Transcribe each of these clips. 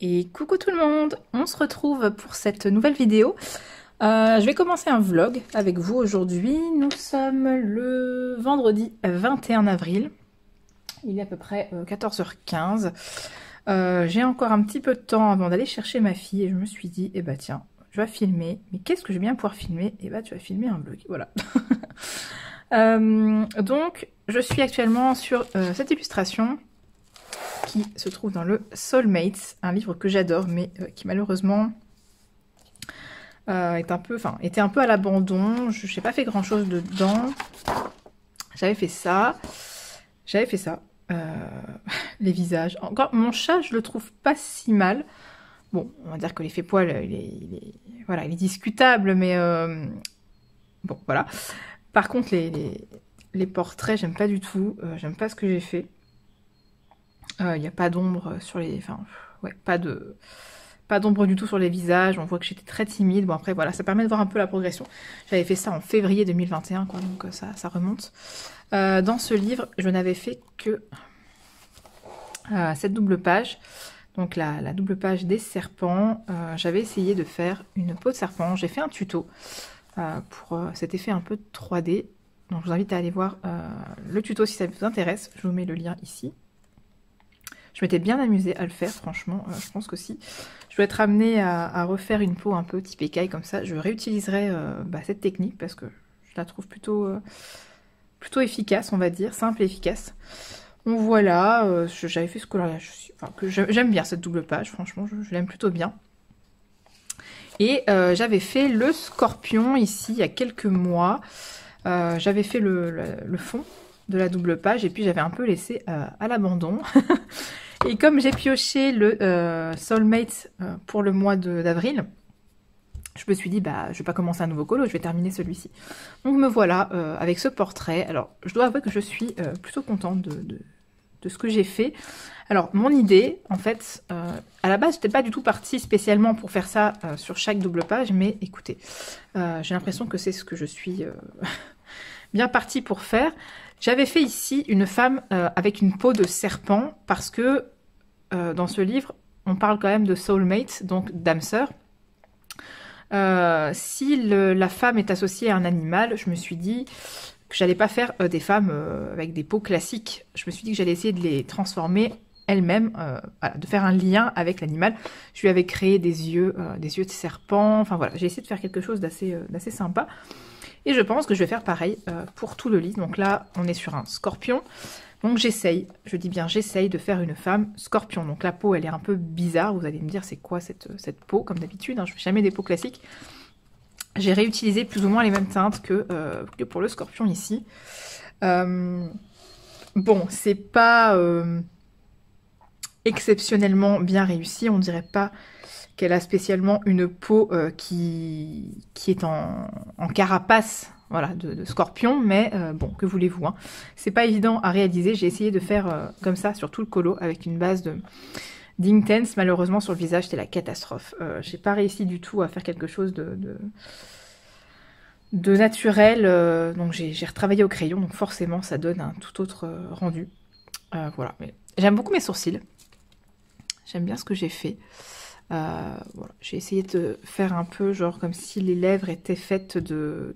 Et coucou tout le monde, on se retrouve pour cette nouvelle vidéo. Euh, je vais commencer un vlog avec vous aujourd'hui. Nous sommes le vendredi 21 avril. Il est à peu près 14h15. Euh, euh, j'ai encore un petit peu de temps avant d'aller chercher ma fille et je me suis dit, eh bah tiens, je vais filmer. Mais qu'est-ce que je vais bien pouvoir filmer? Eh bah tu vas filmer un vlog, voilà. donc, je suis actuellement sur cette illustration se trouve dans le Soulmates, un livre que j'adore, mais euh, qui malheureusement euh, est un peu, était un peu à l'abandon. Je n'ai pas fait grand chose dedans. J'avais fait ça. J'avais fait ça. Euh, les visages. Encore, mon chat, je le trouve pas si mal. Bon, on va dire que l'effet poil, il est, voilà, il est discutable, mais bon, voilà. Par contre, les, les portraits, j'aime pas du tout. j'aime pas ce que j'ai fait. Il euh, n'y a pas d'ombre sur les... Enfin, pas d'ombre du tout sur les visages, on voit que j'étais très timide. Bon après voilà, ça permet de voir un peu la progression. J'avais fait ça en février 2021, quoi, donc euh, ça, remonte. Euh, dans ce livre, je n'avais fait que cette double page. Donc la, double page des serpents, j'avais essayé de faire une peau de serpent. J'ai fait un tuto pour cet effet un peu 3D. Donc je vous invite à aller voir le tuto si ça vous intéresse. Je vous mets le lien ici. Je m'étais bien amusée à le faire, franchement. Euh, je pense que si je dois être amenée à, refaire une peau un peu type écaille comme ça, je réutiliserai euh, bah, cette technique parce que je la trouve plutôt, euh, plutôt efficace, on va dire, simple et efficace. Donc voilà, j'avais fait ce coloriage, enfin, j'aime bien cette double page, franchement, je, l'aime plutôt bien. Et j'avais fait le scorpion ici il y a quelques mois. j'avais fait le, fond de la double page et puis j'avais un peu laissé à l'abandon. Et comme j'ai pioché le euh, Soulmate euh, pour le mois d'avril, je me suis dit, bah, je vais pas commencer un nouveau colo, je vais terminer celui-ci. Donc me voilà euh, avec ce portrait. Alors, je dois avouer que je suis plutôt contente de, ce que j'ai fait. Alors, mon idée, en fait, à la base, je n'étais pas du tout partie spécialement pour faire ça sur chaque double page, mais écoutez, j'ai l'impression que c'est ce que je suis bien partie pour faire. J'avais fait ici une femme avec une peau de serpent parce que euh, dans ce livre, on parle quand même de soulmate, donc d'âme sœur. Euh, si la femme est associée à un animal, je me suis dit que j'allais pas faire euh, des femmes avec des peaux classiques. Je me suis dit que j'allais essayer de les transformer elles-mêmes, de faire un lien avec l'animal. Je lui avais créé des yeux, des yeux de serpent. Enfin voilà, j'ai essayé de faire quelque chose d'assez sympa. Et je pense que je vais faire pareil pour tout le livre. Donc là, on est sur un scorpion. Donc j'essaye, je dis bien j'essaye de faire une femme scorpion. Donc la peau elle est un peu bizarre, vous allez me dire c'est quoi cette, cette peau comme d'habitude, hein, je fais jamais des peaux classiques. J'ai réutilisé plus ou moins les mêmes teintes que, euh, pour le scorpion ici. Euh, bon, c'est pas euh, exceptionnellement bien réussi, on dirait pas qu'elle a spécialement une peau qui, est en carapace voilà, de, scorpion, mais euh, bon, que voulez-vous. Hein. C'est pas évident à réaliser. J'ai essayé de faire euh, comme ça sur tout le colo avec une base de d'Intense. Malheureusement, sur le visage, c'était la catastrophe. Euh, j'ai pas réussi du tout à faire quelque chose de, de, naturel. donc j'ai retravaillé au crayon, donc forcément, ça donne un tout autre rendu. voilà. J'aime beaucoup mes sourcils. J'aime bien ce que j'ai fait. J'ai essayé de faire un peu genre comme si les lèvres étaient faites de,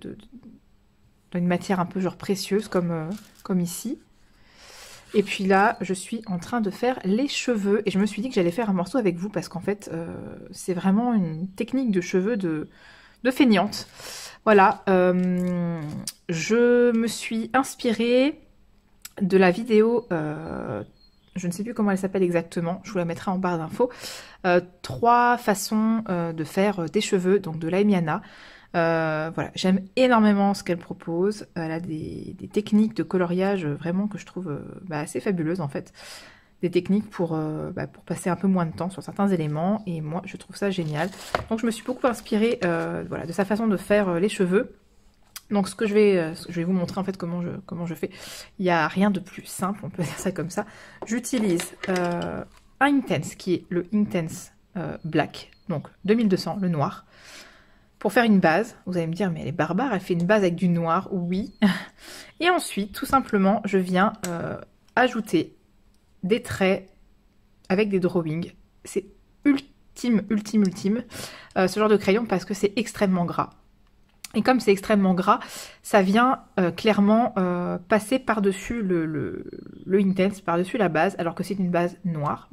d'une matière un peu genre précieuse comme, euh, comme ici. Et puis là, je suis en train de faire les cheveux et je me suis dit que j'allais faire un morceau avec vous parce qu'en fait, euh, c'est vraiment une technique de cheveux de, de feignante. Voilà, euh, je me suis inspirée de la vidéo, je ne sais plus comment elle s'appelle exactement, je vous la mettrai en barre d'infos, trois façons de faire des cheveux, donc de la Emiana. Euh, voilà, j'aime énormément ce qu'elle propose. Elle a des, techniques de coloriage vraiment que je trouve euh, bah, assez fabuleuses en fait. Des techniques pour, euh, bah, pour passer un peu moins de temps sur certains éléments et moi je trouve ça génial. Donc je me suis beaucoup inspirée voilà, de sa façon de faire les cheveux. Donc ce que je vais, je vais vous montrer en fait comment je, comment je fais. Il n'y a rien de plus simple, on peut faire ça comme ça. J'utilise un Intense qui est le Intense Black, donc 2200, le noir pour faire une base. Vous allez me dire, mais elle est barbare, elle fait une base avec du noir. Oui. Et ensuite, tout simplement, je viens euh, ajouter des traits avec des drawings. C'est ultime, ultime, ultime, ce genre de crayon parce que c'est extrêmement gras. Et comme c'est extrêmement gras, ça vient euh, clairement euh, passer par-dessus le, le, Intense, par-dessus la base, alors que c'est une base noire.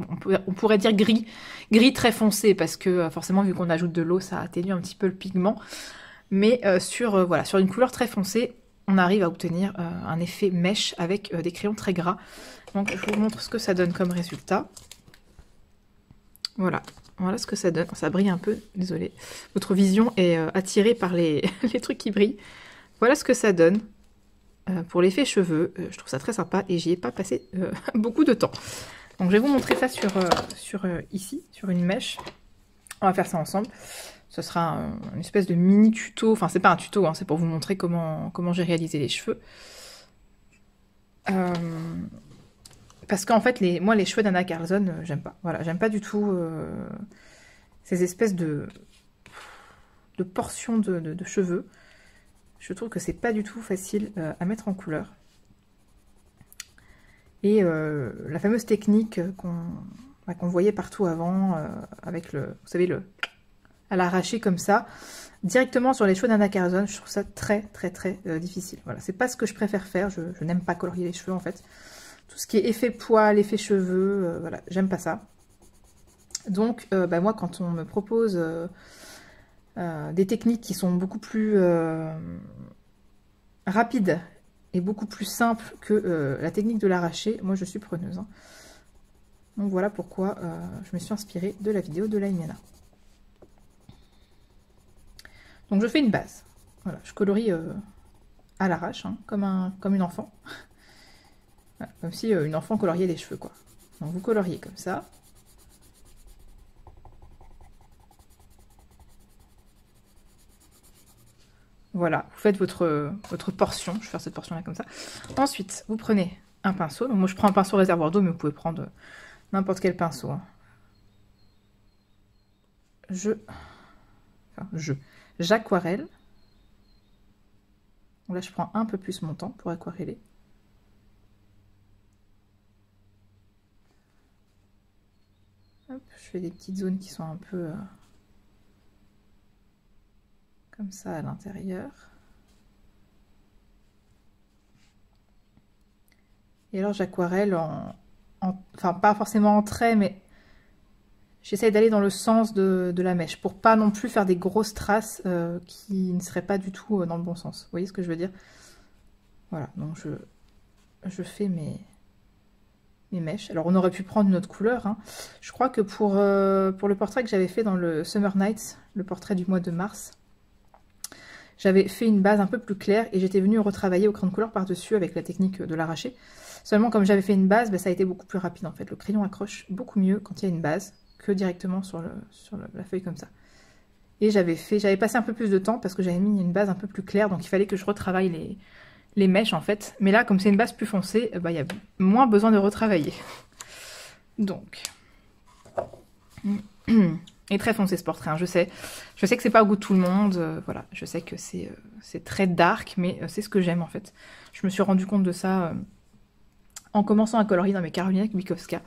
on, pourrait dire gris, gris très foncé, parce que euh, forcément, vu qu'on ajoute de l'eau, ça atténue un petit peu le pigment. Mais sur, voilà, sur une couleur très foncée, on arrive à obtenir un effet mèche avec des crayons très gras. Donc je vous montre ce que ça donne comme résultat. Voilà, voilà ce que ça donne. Ça brille un peu, désolé. Votre vision est euh, attirée par les, trucs qui brillent. Voilà ce que ça donne. Euh, pour l'effet cheveux, euh, je trouve ça très sympa et j'y ai pas passé beaucoup de temps. Donc je vais vous montrer ça sur, ici, sur une mèche. On va faire ça ensemble. Ce sera une espèce de mini tuto. Enfin, c'est pas un tuto, hein, c'est pour vous montrer comment, comment j'ai réalisé les cheveux. Parce qu'en fait, moi, les cheveux d'Anna Carlson, euh, j'aime pas. Voilà, j'aime pas du tout euh, ces espèces de, portions de, cheveux. Je trouve que c'est pas du tout facile euh, à mettre en couleur. Et la fameuse technique bah, qu'on voyait partout avant, avec le, vous savez, le à l'arracher comme ça, directement sur les cheveux d'Anna Carlson, je trouve ça très très très difficile. Voilà, c'est pas ce que je préfère faire, je n'aime pas colorier les cheveux en fait. Tout ce qui est effet poil, effet cheveux, euh, voilà, j'aime pas ça. Donc, euh, bah, moi, quand on me propose euh, des techniques qui sont beaucoup plus rapides et beaucoup plus simples que la technique de l'arracher, moi, je suis preneuse. Hein. Donc, voilà pourquoi je me suis inspirée de la vidéo de Laimiana. Donc, je fais une base. Voilà, je colorie à l'arrache, hein, comme, un, comme une enfant comme si euh, une enfant coloriait les cheveux, quoi. Donc vous coloriez comme ça. Voilà, vous faites votre, votre portion. Je vais faire cette portion-là comme ça. Ensuite, vous prenez un pinceau. Donc moi, je prends un pinceau réservoir d'eau, mais vous pouvez prendre n'importe quel pinceau. Hein. Je... Enfin, je... J'aquarelle. Là, je prends un peu plus mon temps pour aquareller. je des petites zones qui sont un peu euh, comme ça à l'intérieur. Et alors j'aquarelle en, Enfin, pas forcément en trait, mais j'essaye d'aller dans le sens de, la mèche, pour pas non plus faire des grosses traces euh, qui ne seraient pas du tout euh, dans le bon sens. Vous voyez ce que je veux dire? Voilà, donc je fais mes, mèches. Alors on aurait pu prendre une autre couleur. Hein. Je crois que pour, euh, pour le portrait que j'avais fait dans le Summer Nights, le portrait du mois de mars, j'avais fait une base un peu plus claire et j'étais venue retravailler au crayon de couleur par-dessus avec la technique de l'arracher. Seulement comme j'avais fait une base, ben, ça a été beaucoup plus rapide en fait. Le crayon accroche beaucoup mieux quand il y a une base que directement sur la feuille comme ça. Et j'avais fait, j'avais passé un peu plus de temps parce que j'avais mis une base un peu plus claire, donc il fallait que je retravaille les, les mèches en fait. Mais là, comme c'est une base plus foncée, bah, il y a moins besoin de retravailler. Donc. Et très foncé ce portrait, hein, je sais. Je sais que c'est pas au goût de tout le monde. Euh, voilà, je sais que c'est euh, très dark, mais euh, c'est ce que j'aime en fait. Je me suis rendu compte de ça en commençant à colorier dans mes Carolina Kubikowska.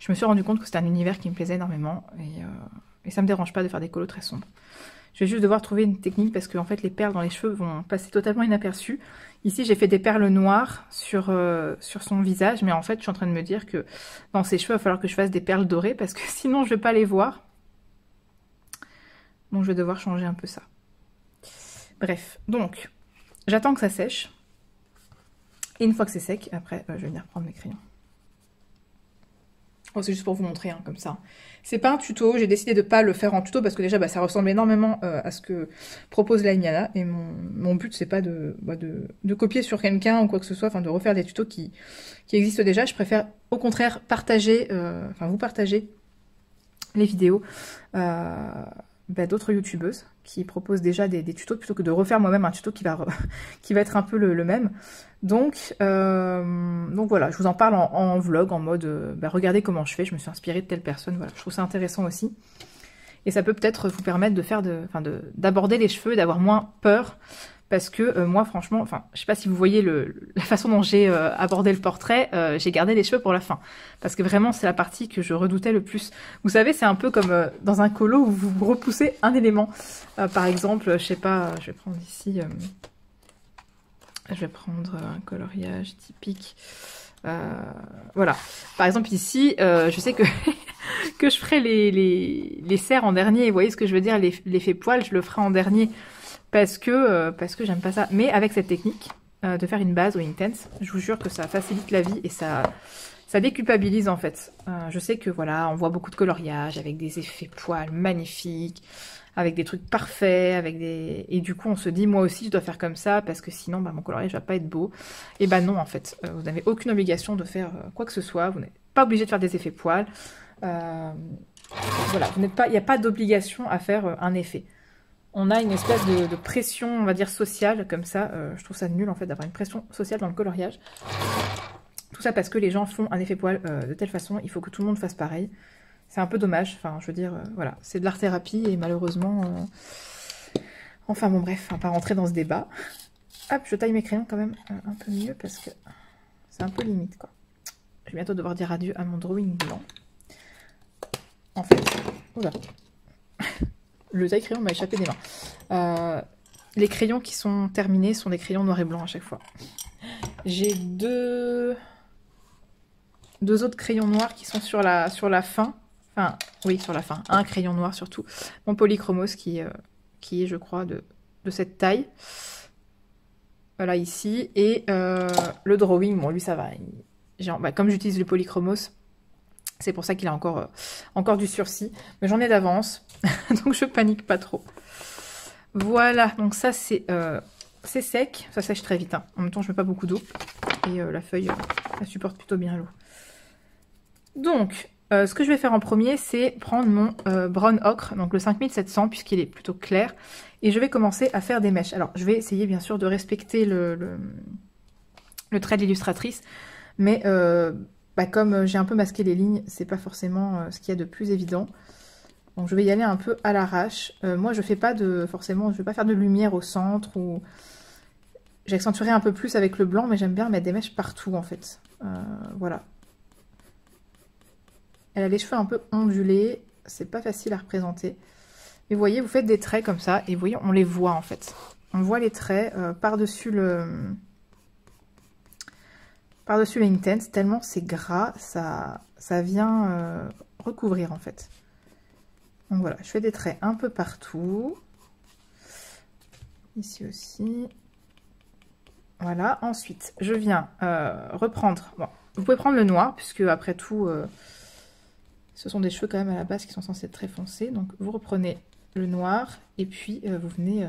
Je me suis rendu compte que c'était un univers qui me plaisait énormément et, et ça me dérange pas de faire des colos très sombres. Je vais juste devoir trouver une technique parce que en fait les perles dans les cheveux vont passer totalement inaperçues. Ici j'ai fait des perles noires sur, euh, sur son visage, mais en fait je suis en train de me dire que dans ses cheveux il va falloir que je fasse des perles dorées parce que sinon je vais pas les voir. Donc je vais devoir changer un peu ça. Bref, donc j'attends que ça sèche. Et une fois que c'est sec, après euh, je vais venir prendre mes crayons. Oh, c'est juste pour vous montrer, hein, comme ça. C'est pas un tuto, j'ai décidé de pas le faire en tuto parce que déjà bah, ça ressemble énormément euh, à ce que propose la Imiana. Et mon, but c'est pas bah, de, de, copier sur quelqu'un ou quoi que ce soit, enfin de refaire des tutos qui, qui existent déjà. Je préfère au contraire partager, euh, enfin vous partager les vidéos euh, bah, d'autres youtubeuses qui proposent déjà des, tutos plutôt que de refaire moi-même un tuto qui va, qui va être un peu le, même. Donc, euh, donc voilà, je vous en parle en, vlog, en mode euh, bah, regardez comment je fais, je me suis inspirée de telle personne, voilà, je trouve ça intéressant aussi. Et ça peut peut-être vous permettre de faire de, d'aborder les cheveux, d'avoir moins peur, parce que euh, moi franchement, enfin je sais pas si vous voyez le, la façon dont j'ai euh, abordé le portrait, euh, j'ai gardé les cheveux pour la fin, parce que vraiment c'est la partie que je redoutais le plus. Vous savez, c'est un peu comme dans un colo où vous repoussez un élément. par exemple, je sais pas, je vais prendre ici, je vais prendre un coloriage typique. voilà. Par exemple ici, je sais que que je ferai les, les, les serres en dernier. Vous voyez ce que je veux dire? L'effet poil, je le ferai en dernier parce que, euh, parce que j'aime pas ça. Mais avec cette technique euh, de faire une base ou intense, je vous jure que ça facilite la vie et ça, ça déculpabilise en fait. Euh, je sais que voilà, on voit beaucoup de coloriage avec des effets poils magnifiques, avec des trucs parfaits, avec des et du coup on se dit moi aussi je dois faire comme ça parce que sinon bah, mon coloriage va pas être beau. Et bah non en fait, vous n'avez aucune obligation de faire quoi que ce soit. Vous n'êtes pas obligé de faire des effets poils. voilà, il n'y a pas d'obligation à faire un effet on a une espèce de, pression, on va dire, sociale, comme ça. Euh, je trouve ça nul, en fait, d'avoir une pression sociale dans le coloriage. Tout ça parce que les gens font un effet poil euh, de telle façon, il faut que tout le monde fasse pareil. C'est un peu dommage, enfin, je veux dire, euh, voilà, c'est de l'art-thérapie, et malheureusement... Enfin, bon, bref, on va pas rentrer dans ce débat. Hop, je taille mes crayons quand même un peu mieux, parce que c'est un peu limite, quoi. Je vais bientôt devoir dire adieu à mon drawing blanc. En fait, oula, le taille crayon m'a échappé des mains. Euh, les crayons qui sont terminés sont des crayons noir et blanc à chaque fois. J'ai deux... autres crayons noirs qui sont sur la, sur la fin. Enfin, oui, sur la fin. Un crayon noir surtout. Mon polychromos qui, euh, est, je crois, de, cette taille. Voilà, ici. Et euh, le drawing, bon, lui, ça va. Bah, comme j'utilise le polychromos, c'est pour ça qu'il a encore, encore du sursis. Mais j'en ai d'avance, donc je panique pas trop. Voilà, donc ça c'est euh, sec, ça sèche très vite. Hein. En même temps, je mets pas beaucoup d'eau. Et euh, la feuille, elle supporte plutôt bien l'eau. Donc, ce que je vais faire en premier, c'est prendre mon brown ocre, donc le 5700, puisqu'il est plutôt clair. Et je vais commencer à faire des mèches. Alors, je vais essayer bien sûr de respecter le, trait de l'illustratrice. Mais bah, comme euh, j'ai un peu masqué les lignes, c'est pas forcément euh, ce qu'il y a de plus évident. Donc je vais y aller un peu à l'arrache. Euh, moi je fais pas de forcément, je vais pas faire de lumière au centre ou j'accentuerai un peu plus avec le blanc, mais j'aime bien mettre des mèches partout en fait. voilà. Elle a les cheveux un peu ondulés, c'est pas facile à représenter. Et vous voyez, vous faites des traits comme ça, et vous voyez, on les voit en fait. On voit les traits par-dessus le, par-dessus l'intense, tellement c'est gras, ça, ça vient euh, recouvrir en fait. Donc voilà, je fais des traits un peu partout. Ici aussi. Voilà, ensuite, je viens euh, reprendre... Bon, vous pouvez prendre le noir, puisque après tout, euh, ce sont des cheveux quand même à la base qui sont censés être très foncés. Donc vous reprenez le noir, et puis vous venez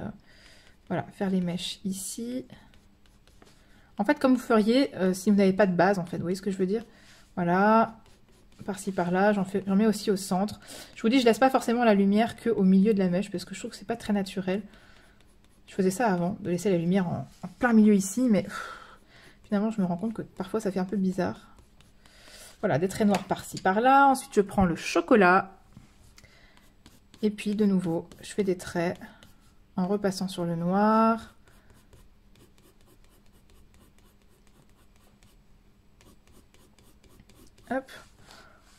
faire les mèches ici. En fait, comme vous feriez euh, si vous n'avez pas de base, en fait. Vous voyez ce que je veux dire? Voilà, par-ci, par-là. J'en mets aussi au centre. Je vous dis, je laisse pas forcément la lumière qu'au milieu de la mèche, parce que je trouve que c'est pas très naturel. Je faisais ça avant, de laisser la lumière en, plein milieu ici, mais finalement, je me rends compte que parfois, ça fait un peu bizarre. Voilà, des traits noirs par-ci, par-là. Ensuite, je prends le chocolat. Et puis, de nouveau, je fais des traits en repassant sur le noir. Hop,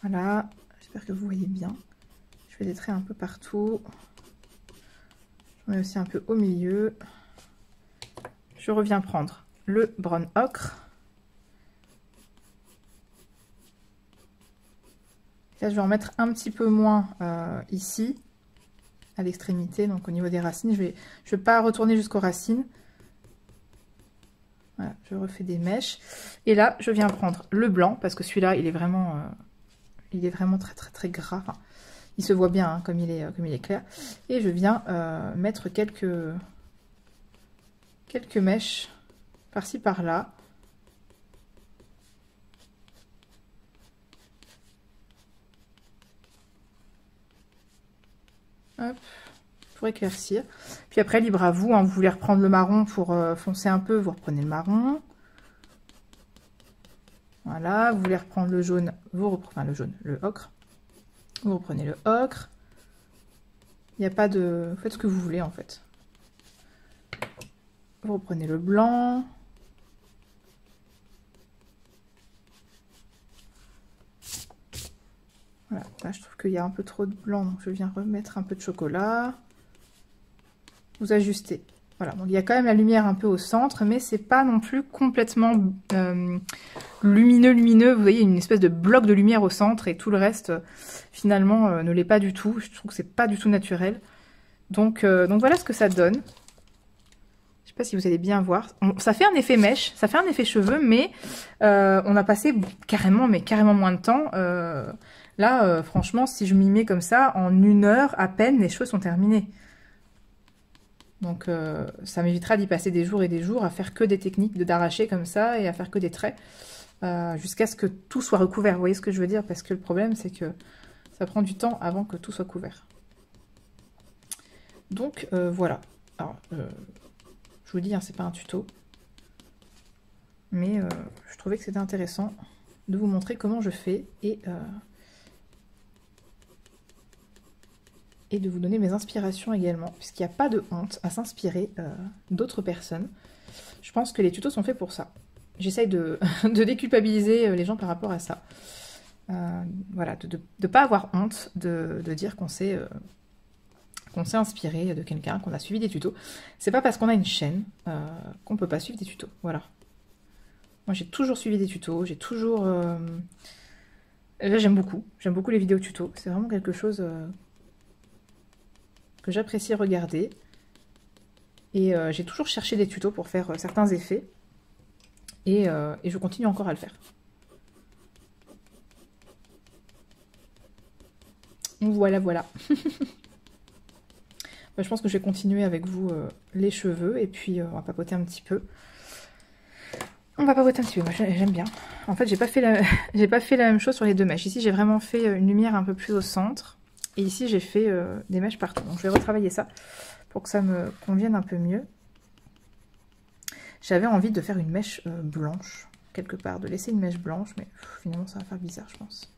voilà, j'espère que vous voyez bien. Je fais des traits un peu partout. J'en mets aussi un peu au milieu. Je reviens prendre le brown ocre. Là, je vais en mettre un petit peu moins euh, ici, à l'extrémité, donc au niveau des racines. Je ne vais, je vais pas retourner jusqu'aux racines je refais des mèches. Et là, je viens prendre le blanc, parce que celui-là, il est vraiment... Euh, il est vraiment très très très gras. il se voit bien hein, comme, il est, euh, comme il est clair. Et je viens euh, mettre quelques, mèches par-ci par-là. Hop éclaircir. Puis après, libre à vous. Hein, vous voulez reprendre le marron pour euh, foncer un peu, vous reprenez le marron. Voilà, vous voulez reprendre le jaune, vous reprenez le jaune, le ocre. Vous reprenez le ocre. Il n'y a pas de... Faites ce que vous voulez en fait. Vous reprenez le blanc. Voilà, là je trouve qu'il y a un peu trop de blanc, donc je viens remettre un peu de chocolat. Vous ajustez. Voilà, donc il y a quand même la lumière un peu au centre, mais c'est pas non plus complètement euh, lumineux, lumineux. Vous voyez, une espèce de bloc de lumière au centre et tout le reste, finalement, euh, ne l'est pas du tout. Je trouve que c'est pas du tout naturel. Donc, euh, donc voilà ce que ça donne. Je sais pas si vous allez bien voir. ça fait un effet mèche, ça fait un effet cheveux, mais on a passé carrément, mais carrément moins de temps. là, franchement, si je m'y mets comme ça, en une heure à peine, les cheveux sont terminés. Donc euh, ça m'évitera d'y passer des jours et des jours à faire que des techniques de d'arracher comme ça et à faire que des traits euh, jusqu'à ce que tout soit recouvert. Vous voyez ce que je veux dire? Parce que le problème c'est que ça prend du temps avant que tout soit couvert. Donc euh, voilà. Alors je vous dis, hein, c'est pas un tuto. Mais je trouvais que c'était intéressant de vous montrer comment je fais et et de vous donner mes inspirations également, puisqu'il n'y a pas de honte à s'inspirer euh, d'autres personnes. Je pense que les tutos sont faits pour ça. J'essaye de, déculpabiliser euh, les gens par rapport à ça. Euh, voilà, de ne pas avoir honte de, dire qu'on s'est inspiré de quelqu'un, qu'on a suivi des tutos. C'est pas parce qu'on a une chaîne qu'on peut pas suivre des tutos. Voilà. Moi j'ai toujours suivi des tutos, j'ai toujours... Là j'aime beaucoup, j'aime beaucoup les vidéos tutos. C'est vraiment quelque chose que j'apprécie regarder. Et euh, j'ai toujours cherché des tutos pour faire euh, certains effets. Euh, et, je continue encore à le faire. Voilà, voilà. Bah, je pense que je vais continuer avec vous les cheveux. Et puis, on va papoter un petit peu. On va papoter un petit peu. Moi, j'aime bien. En fait, j'ai pas, pas fait la même chose sur les deux mèches. Ici, j'ai vraiment fait une lumière un peu plus au centre. Et ici, j'ai fait euh, des mèches partout. Donc, je vais retravailler ça pour que ça me convienne un peu mieux. J'avais envie de faire une mèche euh, blanche, quelque part, de laisser une mèche blanche, mais finalement, ça va faire bizarre, je pense.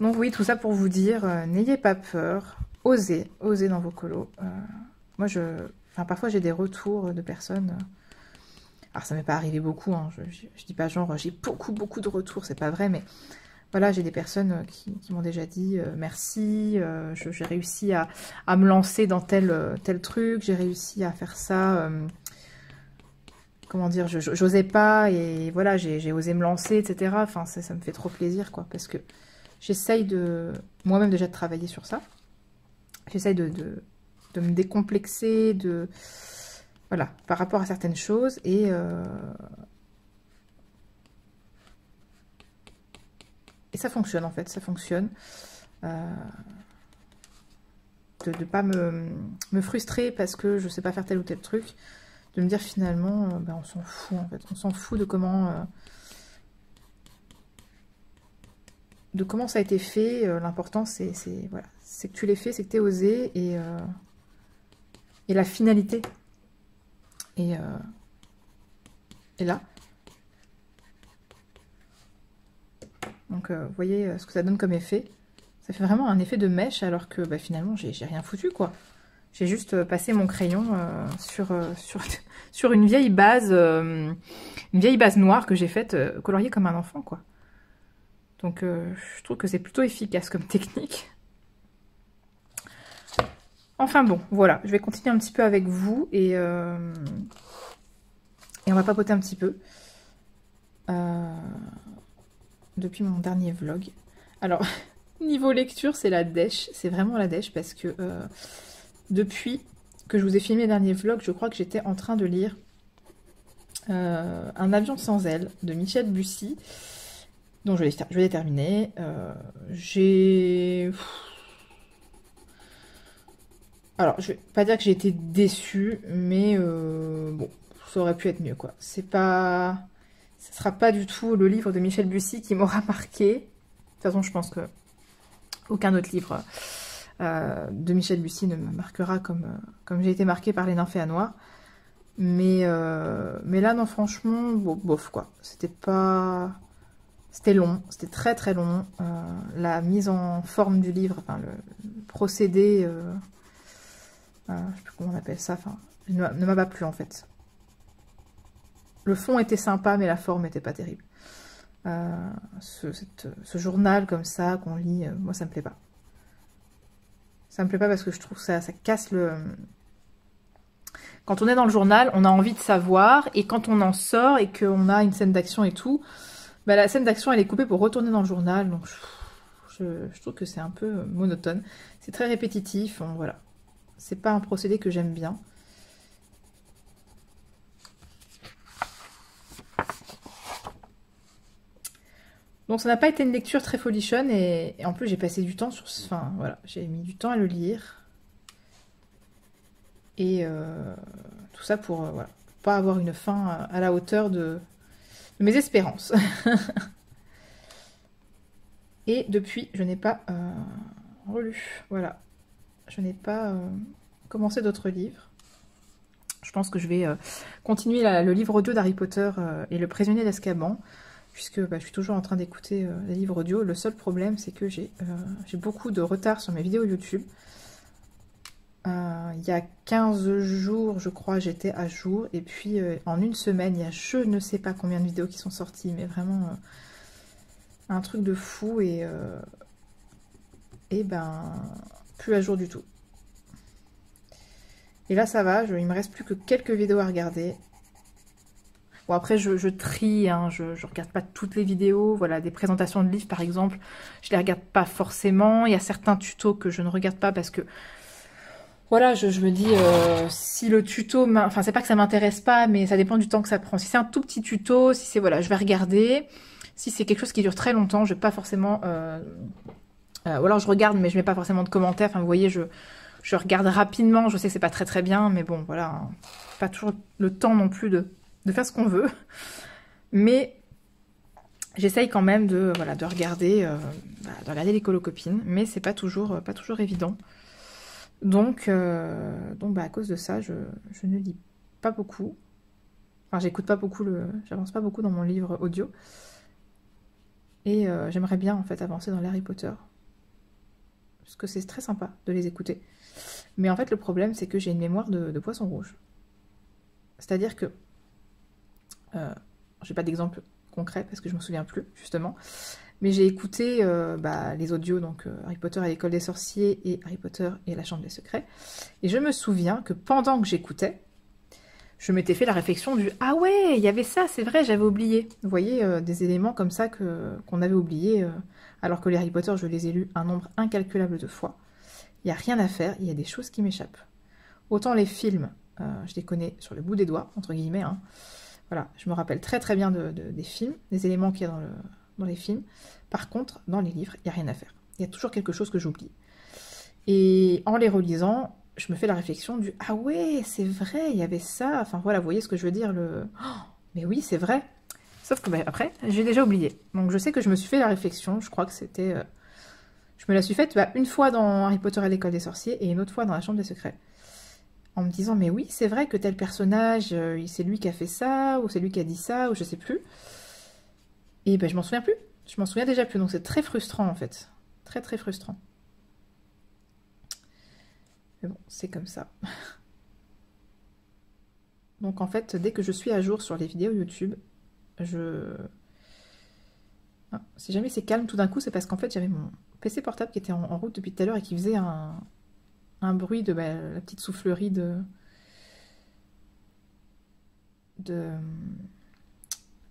Donc oui, tout ça pour vous dire, euh, n'ayez pas peur, osez, osez dans vos colos. moi, je, parfois j'ai des retours de personnes alors ça m'est pas arrivé beaucoup, hein. je, je, dis pas genre j'ai beaucoup beaucoup de retours, c'est pas vrai, mais voilà, j'ai des personnes euh, qui, m'ont déjà dit euh, merci, euh, j'ai réussi à, me lancer dans tel, tel truc, j'ai réussi à faire ça, comment dire, j'osais pas, et voilà, j'ai osé me lancer, etc. Enfin, ça, me fait trop plaisir, quoi, parce que j'essaye de, moi-même déjà de travailler sur ça, j'essaye de, me décomplexer, de voilà, par rapport à certaines choses. Et, euh, et ça fonctionne en fait, ça fonctionne. Euh, de ne pas me, frustrer parce que je sais pas faire tel ou tel truc. De me dire finalement, euh, ben, on s'en fout en fait. On s'en fout de comment... de comment ça a été fait. L'important, c'est voilà, que tu l'aies fait, c'est que tu es osé. Et, et la finalité et, euh, et là. Donc, euh, vous voyez euh, ce que ça donne comme effet. Ça fait vraiment un effet de mèche, alors que bah, finalement, j'ai rien foutu, quoi. J'ai juste passé mon crayon sur, sur, sur une vieille base, une vieille base noire que j'ai faite coloriée comme un enfant, quoi. Donc, je trouve que c'est plutôt efficace comme technique. Enfin bon, voilà, je vais continuer un petit peu avec vous et, euh, et on va papoter un petit peu euh, depuis mon dernier vlog. Alors, niveau lecture, c'est la dèche, c'est vraiment la dèche parce que euh, depuis que je vous ai filmé le dernier vlog, je crois que j'étais en train de lire Un avion sans aile de Michel Bussy, dont je vais terminer. J'ai alors, je vais pas dire que j'ai été déçue, mais euh, bon, ça aurait pu être mieux, quoi. C'est pas... Ce sera pas du tout le livre de Michel Bussy qui m'aura marqué. De toute façon, je pense que aucun autre livre euh, de Michel Bussy ne me marquera comme, euh, comme j'ai été marquée par les noir. Mais, mais là, non, franchement, bof, quoi. C'était pas... C'était long, c'était très très long. La mise en forme du livre, enfin le procédé, je sais plus comment on appelle ça, enfin, ne m'a pas plu en fait. Le fond était sympa, mais la forme n'était pas terrible. Ce, ce, journal comme ça qu'on lit, moi ça me plaît pas. Ça me plaît pas parce que je trouve ça, ça casse le... Quand on est dans le journal, on a envie de savoir, et quand on en sort et qu'on a une scène d'action et tout, bah, la scène d'action elle est coupée pour retourner dans le journal, donc je, trouve que c'est un peu monotone. C'est très répétitif, voilà. C'est pas un procédé que j'aime bien. Donc ça n'a pas été une lecture très folichonne et, en plus j'ai passé du temps sur ce... Voilà, j'ai mis du temps à le lire. Et euh, tout ça pour euh, pas avoir une fin à la hauteur de, mes espérances. Et depuis, je n'ai pas euh, relu. Voilà. Je n'ai pas euh, commencé d'autres livres. Je pense que je vais euh, continuer le livre audio d'Harry Potter et Le prisonnier d'Azkaban, puisque bah, je suis toujours en train d'écouter les livres audio. Le seul problème, c'est que j'ai beaucoup de retard sur mes vidéos YouTube. il y a 15 jours, je crois, j'étais à jour. Et puis, en une semaine, il y a je ne sais pas combien de vidéos qui sont sorties, mais vraiment un truc de fou et, euh, et ben plus à jour du tout. Et là ça va, je, il me reste plus que quelques vidéos à regarder. Bon après je, trie, hein, je, je regarde pas toutes les vidéos, voilà, des présentations de livres par exemple, je les regarde pas forcément. Il y a certains tutos que je ne regarde pas parce que voilà, je, me dis, euh, si le tuto, enfin c'est pas que ça m'intéresse pas, mais ça dépend du temps que ça prend. Si c'est un tout petit tuto, si c'est, voilà, je vais regarder. Si c'est quelque chose qui dure très longtemps, je vais pas forcément... Euh, ou alors je regarde, mais je mets pas forcément de commentaires. Enfin, vous voyez, je, regarde rapidement. Je sais que c'est pas très très bien, mais bon, voilà. Pas toujours le temps non plus de, faire ce qu'on veut. Mais j'essaye quand même euh, bah, de regarder les colocopines, mais c'est pas toujours, pas toujours évident. Donc, donc bah, à cause de ça, je, ne lis pas beaucoup. Enfin, j'écoute pas beaucoup le, j'avance pas beaucoup dans mon livre audio. Et euh, j'aimerais bien en fait avancer dans l'Harry Potter. Parce que c'est très sympa de les écouter. Mais en fait le problème c'est que j'ai une mémoire de, poisson rouge. C'est-à-dire que... Euh, j'ai pas d'exemple concret parce que je me souviens plus justement. Mais j'ai écouté euh, bah, les audios, donc Harry Potter à l'école des sorciers et Harry Potter et la chambre des secrets. Et je me souviens que pendant que j'écoutais, je m'étais fait la réflexion du « Ah ouais, il y avait ça, c'est vrai, j'avais oublié ». Vous voyez, euh, des éléments comme ça qu'on avait oubliés, euh, alors que les Harry Potter, je les ai lus un nombre incalculable de fois. Il n'y a rien à faire, il y a des choses qui m'échappent. Autant les films, euh, je les connais sur le bout des doigts, entre guillemets. Hein. Voilà, je me rappelle très très bien de, des films, des éléments qu'il y a dans, le, dans les films. Par contre, dans les livres, il n'y a rien à faire. Il y a toujours quelque chose que j'oublie. Et en les relisant, je me fais la réflexion du « Ah ouais, c'est vrai, il y avait ça !» Enfin voilà, vous voyez ce que je veux dire le... Oh, mais oui, c'est vrai Sauf que bah, après, j'ai déjà oublié. Donc je sais que je me suis fait la réflexion, je crois que c'était... Euh, je me la suis faite bah, une fois dans Harry Potter et l'école des sorciers et une autre fois dans la chambre des secrets. En me disant, mais oui, c'est vrai que tel personnage, euh, c'est lui qui a fait ça, ou c'est lui qui a dit ça, ou je sais plus. Et ben je m'en souviens plus. Je m'en souviens déjà plus, donc c'est très frustrant en fait. Très très frustrant. Mais bon, c'est comme ça. Donc en fait, dès que je suis à jour sur les vidéos YouTube, je... Ah, si jamais c'est calme tout d'un coup, c'est parce qu'en fait j'avais mon PC portable qui était en, route depuis tout à l'heure et qui faisait un, bruit de bah, la petite soufflerie de... de...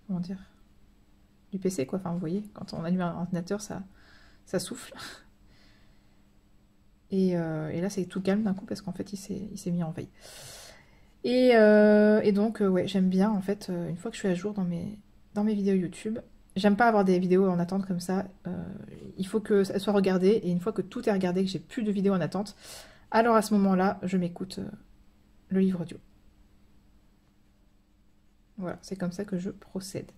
comment dire du PC quoi, enfin vous voyez, quand on allume un ordinateur ça, ça souffle. Euh, et, là, c'est tout calme d'un coup parce qu'en fait, il s'est mis en veille. Et, euh, donc, euh, ouais, j'aime bien, en fait, une fois que je suis à jour dans mes, vidéos YouTube, j'aime pas avoir des vidéos en attente comme ça. il faut que ça soit regardé. Et une fois que tout est regardé, que j'ai plus de vidéos en attente, alors à ce moment-là, je m'écoute le livre audio. Voilà, c'est comme ça que je procède.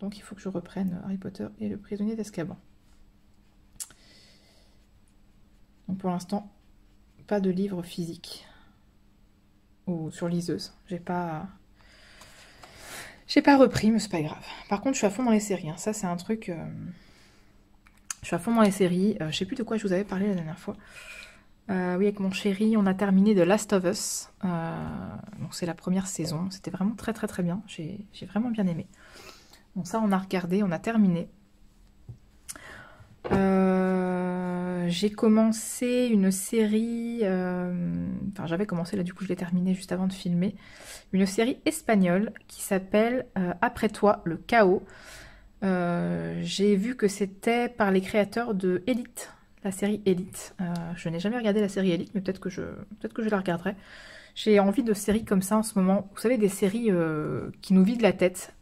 Donc il faut que je reprenne Harry Potter et le prisonnier d'Azkaban. Donc pour l'instant, pas de livre physique ou sur liseuse. J'ai pas, J'ai pas repris, mais c'est pas grave. Par contre, je suis à fond dans les séries. Hein. Ça, c'est un truc. Je suis à fond dans les séries. je sais plus de quoi je vous avais parlé la dernière fois. oui, avec mon chéri, on a terminé The Last of Us. donc c'est la première saison. C'était vraiment très très très bien. J'ai vraiment bien aimé. Donc ça, on a regardé, on a terminé. Euh, j'ai commencé une série, euh, enfin j'avais commencé là du coup je l'ai terminé juste avant de filmer, une série espagnole qui s'appelle euh, Après toi le chaos. j'ai vu que c'était par les créateurs de Elite, la série Elite. je n'ai jamais regardé la série Elite, mais peut-être que je peut-être que je la regarderai. J'ai envie de séries comme ça en ce moment. Vous savez, des séries qui nous vident la tête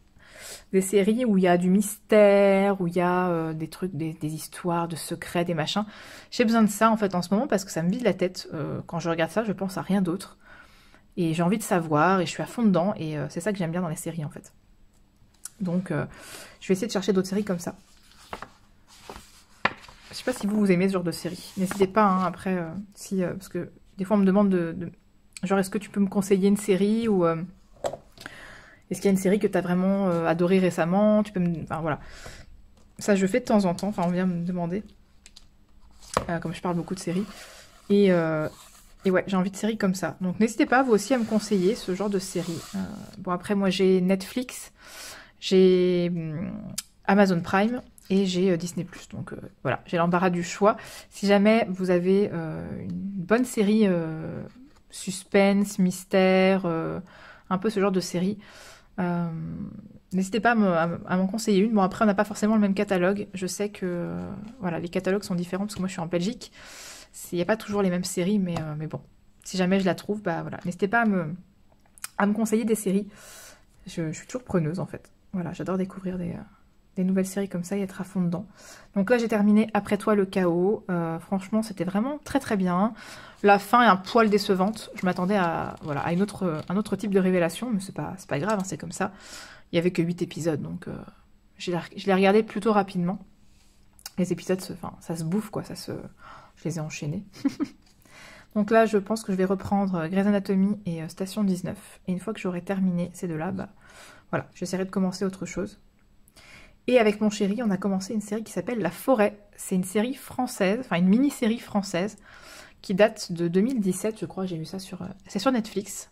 des séries où il y a du mystère, où il y a euh, des trucs, des, histoires, de secrets, des machins. J'ai besoin de ça en fait en ce moment parce que ça me vide la tête. Euh, quand je regarde ça, je pense à rien d'autre. Et j'ai envie de savoir et je suis à fond dedans et euh, c'est ça que j'aime bien dans les séries en fait. Donc je vais essayer de chercher d'autres séries comme ça. Je sais pas si vous, vous aimez ce genre de série. N'hésitez pas hein, après, si, parce que des fois on me demande de, de genre est-ce que tu peux me conseiller une série ou est-ce qu'il y a une série que tu as vraiment euh, adorée récemment? Tu peux me... Enfin, voilà. Ça, je fais de temps en temps. Enfin, on vient me demander. Euh, comme je parle beaucoup de séries. Et, euh, et ouais, j'ai envie de séries comme ça. Donc, n'hésitez pas, vous aussi, à me conseiller ce genre de série. bon, après, moi, j'ai Netflix. J'ai hum, Amazon Prime et j'ai Disney+. Donc voilà, j'ai l'embarras du choix. Si jamais vous avez une bonne série suspense, mystère, un peu ce genre de série, euh, n'hésitez pas à m'en conseiller une. Bon, après, on n'a pas forcément le même catalogue. Je sais que voilà, les catalogues sont différents parce que moi, je suis en Belgique. Il n'y a pas toujours les mêmes séries, mais, euh, mais bon, si jamais je la trouve, bah voilà, n'hésitez pas à me, à me conseiller des séries. Je, suis toujours preneuse, en fait. Voilà, j'adore découvrir des, euh, des, nouvelles séries comme ça et être à fond dedans. Donc là, j'ai terminé Après toi, le chaos. franchement, c'était vraiment très très bien. La fin est un poil décevante. Je m'attendais à, voilà, à autre, un autre type de révélation, mais c'est pas, pas grave, hein, c'est comme ça. Il y avait que 8 épisodes, donc euh, je l'ai regardé plutôt rapidement. Les épisodes, enfin, ça se bouffe, quoi, ça se... Je les ai enchaînés. donc là, je pense que je vais reprendre Grey's Anatomy et euh, Station 19. Et une fois que j'aurai terminé ces deux-là, bah, voilà, j'essaierai de commencer autre chose. Et avec mon chéri, on a commencé une série qui s'appelle La Forêt. C'est une série française, enfin une mini-série française qui date de 2017, je crois, j'ai vu ça sur... Euh, c'est sur Netflix.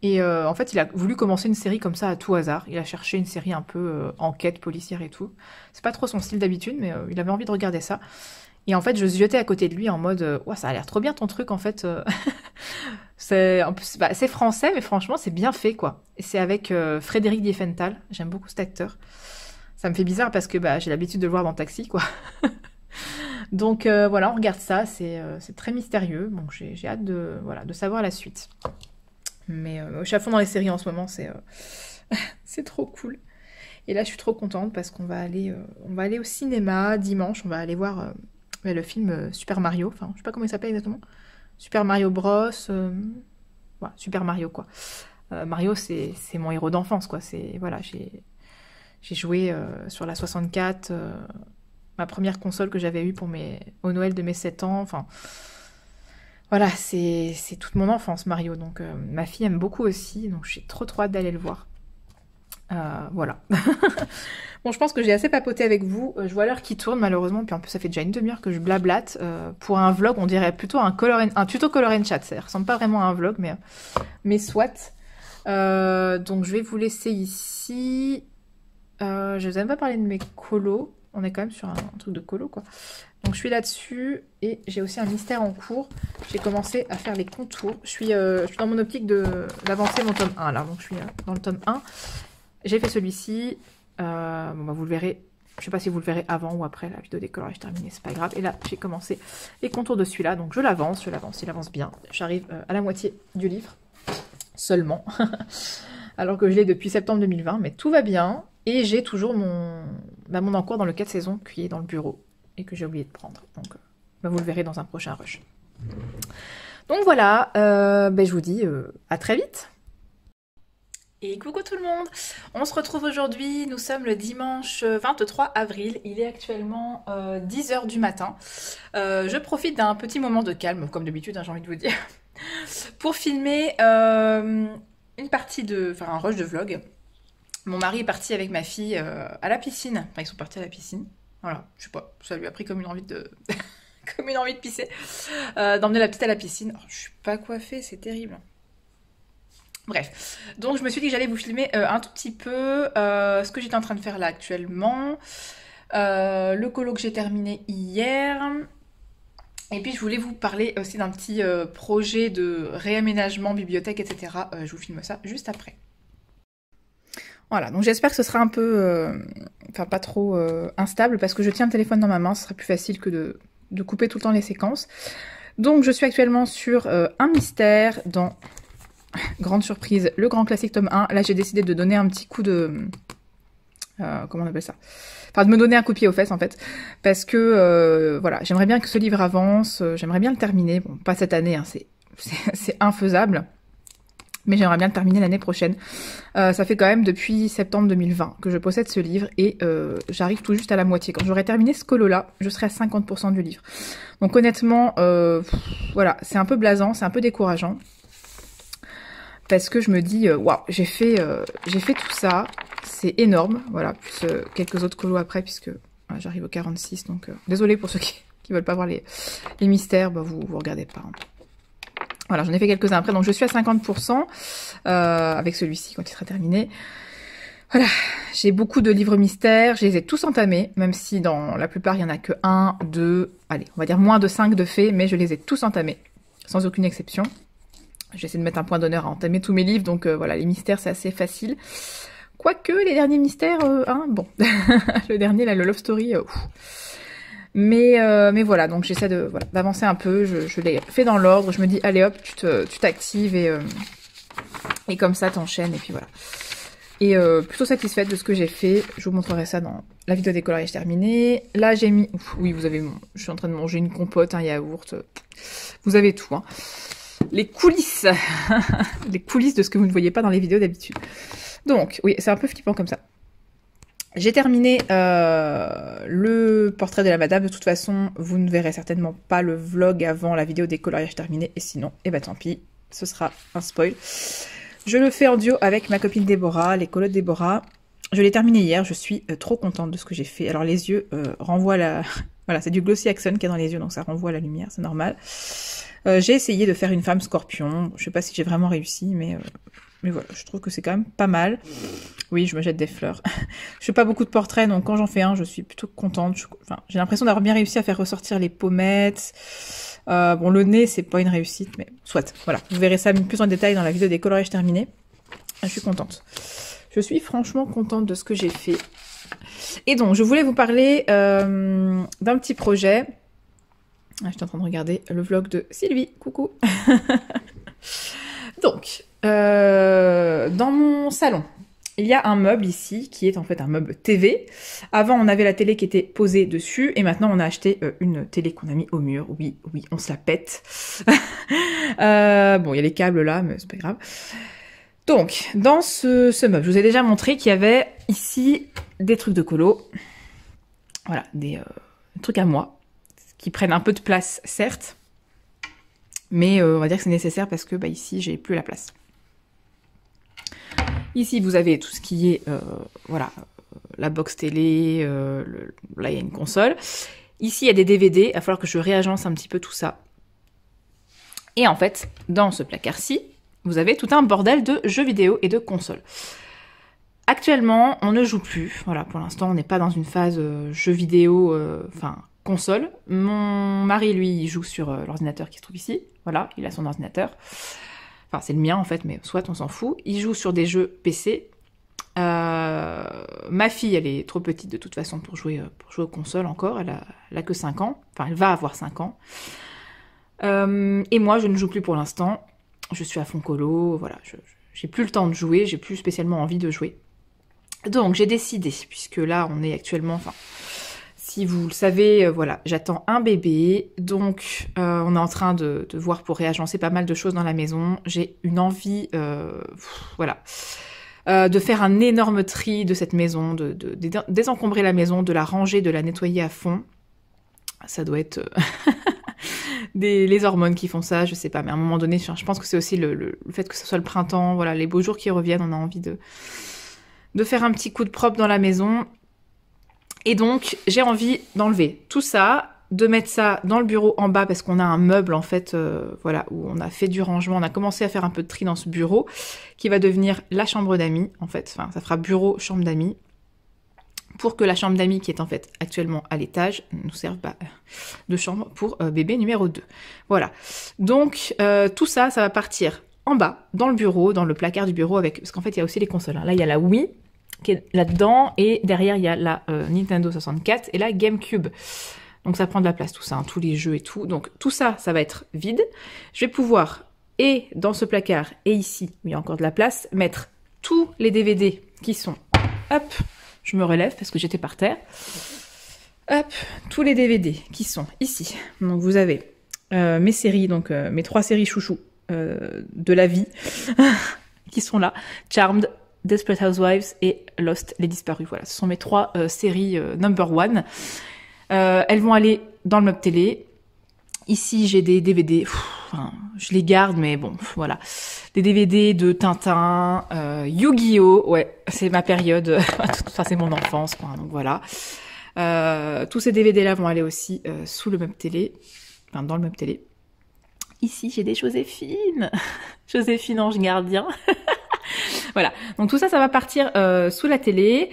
Et euh, en fait, il a voulu commencer une série comme ça à tout hasard. Il a cherché une série un peu euh, enquête policière et tout. C'est pas trop son style d'habitude, mais il avait envie de regarder ça. Et en fait, je ziotais à côté de lui en mode ouais, ça a l'air trop bien ton truc en fait. c'est bah, français, mais franchement, c'est bien fait quoi. Et c'est avec Frédéric Diefenthal. J'aime beaucoup cet acteur. Ça me fait bizarre parce que bah, j'ai l'habitude de le voir dans Taxi quoi. Donc euh, voilà, on regarde ça, c'est euh, très mystérieux. Donc j'ai hâte de, voilà, de savoir la suite. Mais euh, je dans les séries en ce moment, c'est c'est trop cool. Et là, je suis trop contente parce qu'on va aller, au cinéma dimanche. On va aller voir le film Super Mario. Enfin, je sais pas comment il s'appelle exactement. Super Mario Bros. Super Mario quoi. Mario, c'est mon héros d'enfance quoi. C'est voilà, j'ai j'ai joué sur la 64 ma première console que j'avais eue pour mes, au Noël de mes 7 ans. Voilà, c'est toute mon enfance, Mario. Donc, euh, ma fille aime beaucoup aussi, donc suis trop trop hâte d'aller le voir. Euh, voilà. bon, je pense que j'ai assez papoté avec vous. Euh, je vois l'heure qui tourne, malheureusement. Puis en plus, ça fait déjà une demi-heure que je blablate. pour un vlog, on dirait plutôt un tuto color and chat. Ça ressemble pas vraiment à un vlog, mais, mais soit. donc, je vais vous laisser ici. Je vous ai pas parler de mes colos on est quand même sur un, truc de colo quoi. Donc je suis là-dessus et j'ai aussi un mystère en cours. J'ai commencé à faire les contours. Je suis, euh, dans mon optique d'avancer mon tome 1 là. Donc je suis euh, dans le tome 1. J'ai fait celui-ci. Euh, bon bah vous le verrez. Je sais pas si vous le verrez avant ou après la vidéo décolorage terminée, c'est pas grave. Et là, j'ai commencé les contours de celui-là. Donc je l'avance, je l'avance, il avance bien. J'arrive à la moitié du livre seulement. Alors que je l'ai depuis septembre 2020, mais tout va bien. Et j'ai toujours mon, bah, mon encours dans le 4 saisons qui est dans le bureau et que j'ai oublié de prendre. Donc, euh, bah, vous le verrez dans un prochain rush. Donc voilà, euh, bah, je vous dis euh, à très vite. Et coucou tout le monde On se retrouve aujourd'hui, nous sommes le dimanche 23 avril, il est actuellement 10h du matin. je profite d'un petit moment de calme, comme d'habitude hein, j'ai envie de vous dire, pour filmer une partie de... enfin un rush de vlog Mon mari est parti avec ma fille à la piscine. Enfin, ils sont partis à la piscine. Voilà, je sais pas, ça lui a pris comme une envie de... comme une envie de pisser. D'emmener la petite à la piscine. Oh, je suis pas coiffée, c'est terrible. Bref, donc je me suis dit que j'allais vous filmer euh, un tout petit peu euh, ce que j'étais en train de faire là actuellement, euh, le colo que j'ai terminé hier, et puis je voulais vous parler aussi d'un petit projet de réaménagement, bibliothèque, etc. je vous filme ça juste après. Voilà, donc j'espère que ce sera un peu, enfin pas trop instable, parce que je tiens le téléphone dans ma main, ce sera plus facile que de, couper tout le temps les séquences. Donc je suis actuellement sur un mystère dans grande surprise, le grand classique tome 1. Là, j'ai décidé de donner un petit coup de... Euh, comment on appelle ça? Enfin, de me donner un coup de pied aux fesses, en fait. Parce que, euh, voilà, j'aimerais bien que ce livre avance, euh, j'aimerais bien le terminer. Bon, pas cette année, hein, c'est infaisable. Mais j'aimerais bien le terminer l'année prochaine. ça fait quand même depuis septembre 2020 que je possède ce livre et j'arrive tout juste à la moitié. Quand j'aurai terminé ce colo-là, je serai à 50% du livre. Donc honnêtement, voilà, c'est un peu blasant, c'est un peu décourageant parce que je me dis euh, waouh j'ai fait euh, tout ça c'est énorme voilà plus euh, quelques autres colos après puisque j'arrive au 46 donc désolé pour ceux qui, qui veulent pas voir les, les mystères bah vous vous regardez pas hein. Voilà j'en ai fait quelques-uns après donc je suis à 50% avec celui-ci quand il sera terminé voilà, j'ai beaucoup de livres mystères, je les ai tous entamés, même si dans la plupart il y en a que un, deux, allez, on va dire moins de 5 de faits, mais je les ai tous entamés, sans aucune exception. J'essaie de mettre un point d'honneur à entamer tous mes livres, donc euh, voilà, les mystères c'est assez facile. Quoique les derniers mystères, euh, hein, bon, le dernier là, le Love Story, euh, mais mais voilà, donc j'essaie de voilà, d'avancer un peu. Je, je l'ai fait dans l'ordre. Je me dis allez hop, tu te tu t'actives et et comme ça t'enchaînes et puis voilà. Et plutôt satisfaite de ce que j'ai fait. Je vous montrerai ça dans la vidéo des coloriages terminée. Là j'ai mis, oui vous avez, mon... je suis en train de manger une compote, un yaourt. Vous avez tout. Hein les coulisses. les coulisses de ce que vous ne voyez pas dans les vidéos d'habitude. Donc, oui, c'est un peu flippant comme ça. J'ai terminé euh, le portrait de la madame. De toute façon, vous ne verrez certainement pas le vlog avant la vidéo des coloriages terminés. Et sinon, eh ben tant pis, ce sera un spoil. Je le fais en duo avec ma copine Déborah, les colos Déborah. Je l'ai terminé hier, je suis euh, trop contente de ce que j'ai fait. Alors les yeux euh, renvoient la... Voilà, c'est du Glossy Axon qui est dans les yeux, donc ça renvoie la lumière, c'est normal. J'ai essayé de faire une femme scorpion. Je sais pas si j'ai vraiment réussi, mais, mais voilà, je trouve que c'est quand même pas mal. Oui, je me jette des fleurs. je fais pas beaucoup de portraits, donc quand j'en fais un, je suis plutôt contente. Enfin, j'ai l'impression d'avoir bien réussi à faire ressortir les pommettes. Euh, bon, le nez, c'est pas une réussite, mais soit. Voilà, vous verrez ça plus en détail dans la vidéo des coloriages terminés. Je suis contente. Je suis franchement contente de ce que j'ai fait. Et donc, je voulais vous parler d'un petit projet ah, je suis en train de regarder le vlog de Sylvie. Coucou. Donc, euh, dans mon salon, il y a un meuble ici qui est en fait un meuble TV. Avant, on avait la télé qui était posée dessus et maintenant, on a acheté euh, une télé qu'on a mis au mur. Oui, oui, on se la pète. Euh, bon, il y a les câbles là, mais c'est pas grave. Donc, dans ce, meuble, je vous ai déjà montré qu'il y avait ici des trucs de colo. Voilà, des trucs à moi qui prennent un peu de place, certes, mais on va dire que c'est nécessaire parce que bah, ici, j'ai plus la place. Ici, vous avez tout ce qui est, euh, voilà, la box télé, euh, là, il y a une console. Ici, il y a des DVD, il va falloir que je réagence un petit peu tout ça. Et en fait, dans ce placard-ci, vous avez tout un bordel de jeux vidéo et de consoles. Actuellement, on ne joue plus. Voilà, pour l'instant, on n'est pas dans une phase jeux vidéo, enfin, console. Mon mari, lui, il joue sur euh, l'ordinateur qui se trouve ici. Voilà, il a son ordinateur. Enfin, c'est le mien en fait, mais soit on s'en fout. Il joue sur des jeux PC. Euh, ma fille, elle est trop petite de toute façon pour jouer, euh, pour jouer aux consoles encore. Elle a, que 5 ans. Enfin, elle va avoir 5 ans. et moi, je ne joue plus pour l'instant. Je suis à fond colo. Voilà, j'ai plus le temps de jouer. J'ai plus spécialement envie de jouer. Donc, j'ai décidé, puisque là, on est actuellement. Si vous le savez, euh, voilà, j'attends un bébé, donc euh, on est en train de, voir pour réagencer pas mal de choses dans la maison. J'ai une envie, euh, voilà, de faire un énorme tri de cette maison, de, désencombrer la maison, de la ranger, de la nettoyer à fond. Ça doit être des, les hormones qui font ça, je sais pas, mais à un moment donné, je pense que c'est aussi le, fait que ce soit le printemps, voilà, les beaux jours qui reviennent, on a envie de faire un petit coup de propre dans la maison. Et donc, j'ai envie d'enlever tout ça, de mettre ça dans le bureau en bas parce qu'on a un meuble en fait, euh, voilà, où on a fait du rangement, on a commencé à faire un peu de tri dans ce bureau, qui va devenir la chambre d'amis en fait, enfin ça fera bureau, chambre d'amis, pour que la chambre d'amis qui est en fait actuellement à l'étage nous serve bah, de chambre pour euh, bébé numéro 2. Voilà, donc tout ça, ça va partir en bas, dans le bureau, dans le placard du bureau, avec parce qu'en fait il y a aussi les consoles. Hein. Là il y a la Wii qui est là-dedans et derrière il y a la Nintendo 64 et la GameCube. Donc ça prend de la place tout ça, hein, tous les jeux et tout. Donc tout ça, ça va être vide. Je vais pouvoir, et dans ce placard, et ici, où il y a encore de la place, mettre tous les DVD qui sont, hop, je me relève parce que j'étais par terre. Hop, tous les DVD qui sont ici. Donc vous avez euh, mes séries, donc euh, mes trois séries chouchous euh, de la vie qui sont là. Charmed, Desperate Housewives et Lost, les disparus. Voilà, ce sont mes trois séries number one. Euh, elles vont aller dans le meuble télé. Ici, j'ai des DVD. je les garde, mais bon, voilà. Des DVD de Tintin, euh, Yu-Gi-Oh! Ouais, c'est ma période. enfin, c'est mon enfance, quoi. Donc voilà. Euh, tous ces DVD-là vont aller aussi sous le meuble télé. Enfin, dans le meuble télé. Ici, j'ai des Joséphine. Joséphine Ange Gardien. voilà. Donc tout ça, ça va partir sous la télé.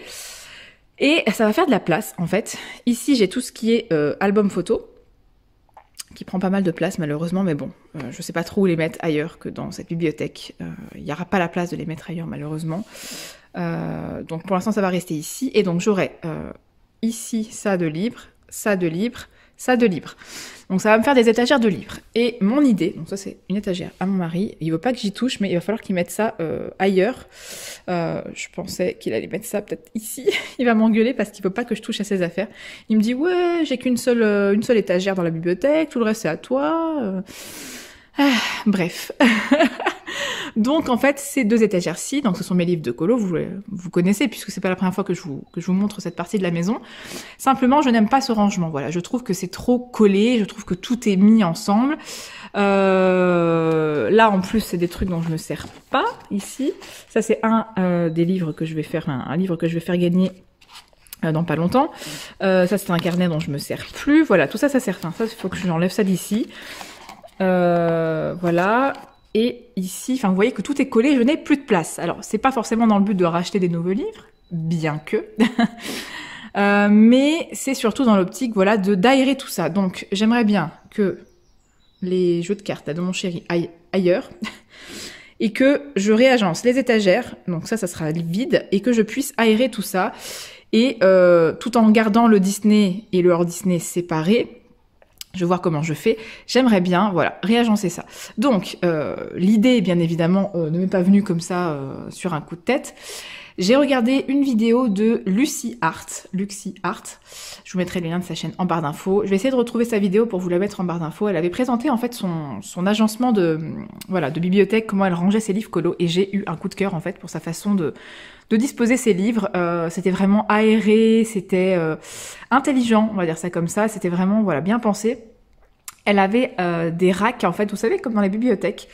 Et ça va faire de la place, en fait. Ici, j'ai tout ce qui est euh, album photo, qui prend pas mal de place, malheureusement, mais bon, euh, je sais pas trop où les mettre ailleurs que dans cette bibliothèque. Euh, il n'y aura pas la place de les mettre ailleurs, malheureusement. donc pour l'instant, ça va rester ici. Et donc j'aurai ici ça de libre, ça de libre, ça de libre. Donc ça va me faire des étagères de livres. Et mon idée, donc ça c'est une étagère à mon mari, il veut pas que j'y touche, mais il va falloir qu'il mette ça euh, ailleurs. Euh, je pensais qu'il allait mettre ça peut-être ici. il va m'engueuler parce qu'il veut pas que je touche à ses affaires. Il me dit ouais, j'ai qu'une seule euh, une seule étagère dans la bibliothèque, tout le reste c'est à toi. Ah, bref. donc en fait, ces deux étagères-ci, donc ce sont mes livres de colo, vous, connaissez puisque c'est pas la première fois que je, vous, montre cette partie de la maison. Simplement, je n'aime pas ce rangement. Voilà, je trouve que c'est trop collé, je trouve que tout est mis ensemble. Euh, là, en plus, c'est des trucs dont je me sers pas ici. Ça, c'est un euh, des livres que je vais faire, un, livre que je vais faire gagner euh, dans pas longtemps. ça, c'est un carnet dont je me sers plus. Voilà, tout ça, ça sert. Ça, il faut que j'enlève ça d'ici. Voilà. Et ici, enfin, vous voyez que tout est collé, je n'ai plus de place. Alors, c'est pas forcément dans le but de racheter des nouveaux livres, bien que. euh, mais c'est surtout dans l'optique, voilà, de d'aérer tout ça. Donc, j'aimerais bien que les jeux de cartes de mon chéri aillent ailleurs. et que je réagence les étagères, donc ça, ça sera vide, et que je puisse aérer tout ça, et euh, tout en gardant le Disney et le hors Disney séparés, je voir comment je fais. J'aimerais bien, voilà, réagencer ça. Donc, euh, l'idée, bien évidemment, euh, ne m'est pas venue comme ça euh, sur un coup de tête. J'ai regardé une vidéo de Lucy Hart. Lucy Hart. Je vous mettrai le lien de sa chaîne en barre d'infos. Je vais essayer de retrouver sa vidéo pour vous la mettre en barre d'infos. Elle avait présenté en fait son, agencement de, voilà, de bibliothèque, comment elle rangeait ses livres colo. Et j'ai eu un coup de cœur en fait pour sa façon de, de disposer ses livres. Euh, c'était vraiment aéré, c'était euh, intelligent, on va dire ça comme ça. C'était vraiment voilà bien pensé. Elle avait euh, des racks en fait, vous savez comme dans les bibliothèques,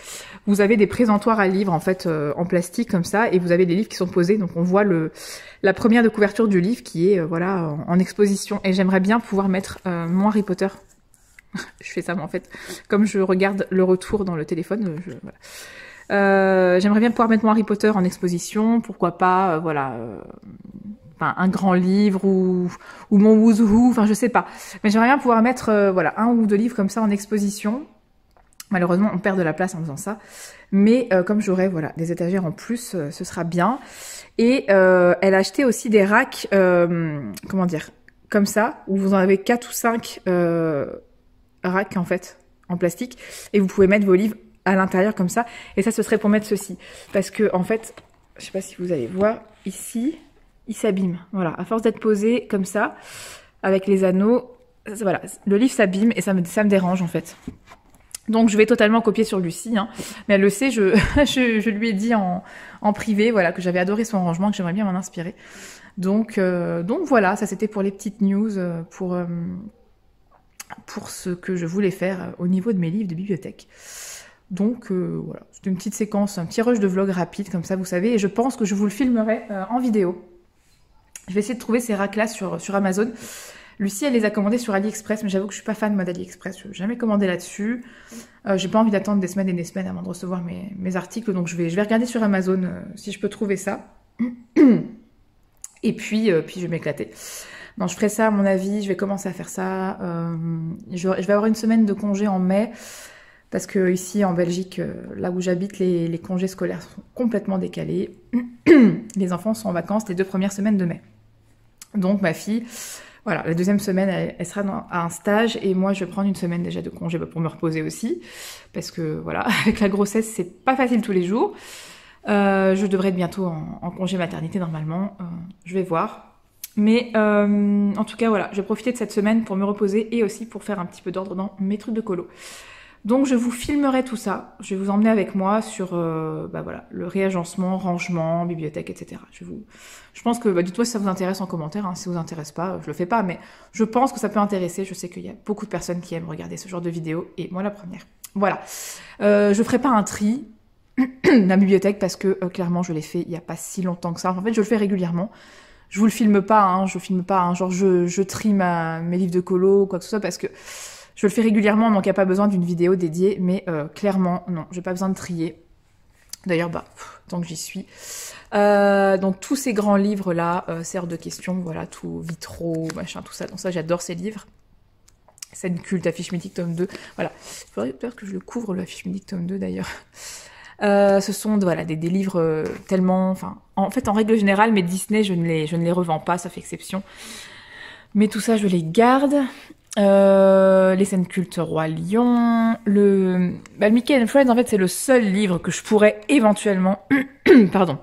vous avez des présentoirs à livres en fait en plastique comme ça et vous avez des livres qui sont posés. Donc on voit le la première de couverture du livre qui est voilà en, exposition et j'aimerais bien pouvoir mettre mon Harry Potter je fais ça, mais en fait, comme je regarde le retour dans le téléphone, je, voilà. Euh, j'aimerais bien pouvoir mettre mon Harry Potter en exposition, pourquoi pas, euh, voilà, euh, un grand livre ou, ou mon Who, enfin je sais pas. Mais j'aimerais bien pouvoir mettre voilà un ou deux livres comme ça en exposition. Malheureusement, on perd de la place en faisant ça. Mais comme j'aurai voilà des étagères en plus, ce sera bien. Et elle a acheté aussi des racks, comment dire, comme ça, où vous en avez quatre ou cinq racks en fait en plastique et vous pouvez mettre vos livres à l'intérieur comme ça. Et ça, ce serait pour mettre ceci. Parce que, en fait, je sais pas si vous allez voir, ici, il s'abîme. Voilà, à force d'être posé comme ça, avec les anneaux, voilà, le livre s'abîme et ça me dérange, en fait. Donc je vais totalement copier sur Lucie, hein. mais elle le sait, je, lui ai dit en, privé voilà, que j'avais adoré son rangement, que j'aimerais bien m'en inspirer. Donc, euh, donc voilà, ça c'était pour les petites news, euh, pour, euh, pour ce que je voulais faire au niveau de mes livres de bibliothèque. Donc voilà, c'est une petite séquence, un petit rush de vlog rapide comme ça, vous savez, et je pense que je vous le filmerai en vidéo. Je vais essayer de trouver ces là sur, sur Amazon. Lucie, elle les a commandés sur AliExpress, mais j'avoue que je suis pas fan moi d'AliExpress. Je n'ai jamais commandé là-dessus. Euh, j'ai pas envie d'attendre des semaines et des semaines avant de recevoir mes, articles, donc je vais, regarder sur Amazon euh, si je peux trouver ça. Et puis, euh, puis je vais m'éclater. Non, je ferai ça à mon avis, je vais commencer à faire ça. Je, vais avoir une semaine de congé en mai, parce que ici en Belgique, là où j'habite, les congés scolaires sont complètement décalés. les enfants sont en vacances les deux premières semaines de mai. Donc ma fille, voilà, la deuxième semaine, elle, sera à un stage et moi, je vais prendre une semaine déjà de congé pour me reposer aussi, parce que voilà, avec la grossesse, c'est pas facile tous les jours. Euh, je devrais être bientôt en, congé maternité normalement, euh, je vais voir. Mais euh, en tout cas, voilà, je vais profiter de cette semaine pour me reposer et aussi pour faire un petit peu d'ordre dans mes trucs de colo. Donc je vous filmerai tout ça. Je vais vous emmener avec moi sur euh, bah voilà, le réagencement, rangement, bibliothèque, etc. Je, vous... je pense que, bah, dites-moi si ça vous intéresse en commentaire. Hein. Si ça vous intéresse pas, je le fais pas, mais je pense que ça peut intéresser. Je sais qu'il y a beaucoup de personnes qui aiment regarder ce genre de vidéos, et moi la première. Voilà. Euh, je ferai pas un tri la bibliothèque parce que euh, clairement je l'ai fait il y a pas si longtemps que ça. En fait, je le fais régulièrement. Je vous le filme pas, hein, je filme pas, hein, genre je, je trie mes livres de colo ou quoi que ce soit parce que je le fais régulièrement, donc il n'y a pas besoin d'une vidéo dédiée, mais euh, clairement, non, j'ai pas besoin de trier. D'ailleurs, bah, tant que j'y suis. Euh, donc tous ces grands livres-là euh, servent de questions, voilà, tout vitraux, machin, tout ça. Donc ça, j'adore ces livres. Scène culte, affiche mythique, tome 2. Voilà. Il faudrait peut-être que je le couvre, l'affiche mythique, tome 2, d'ailleurs. ce sont voilà, des, des livres tellement... Enfin, en fait, en règle générale, mais Disney, je ne les, je ne les revends pas, fait exception. Mais tout ça, je les garde. Euh, les scènes cultes Roi Lion, le, bah, Mickey and Friends, en fait, c'est le seul livre que je pourrais éventuellement, pardon,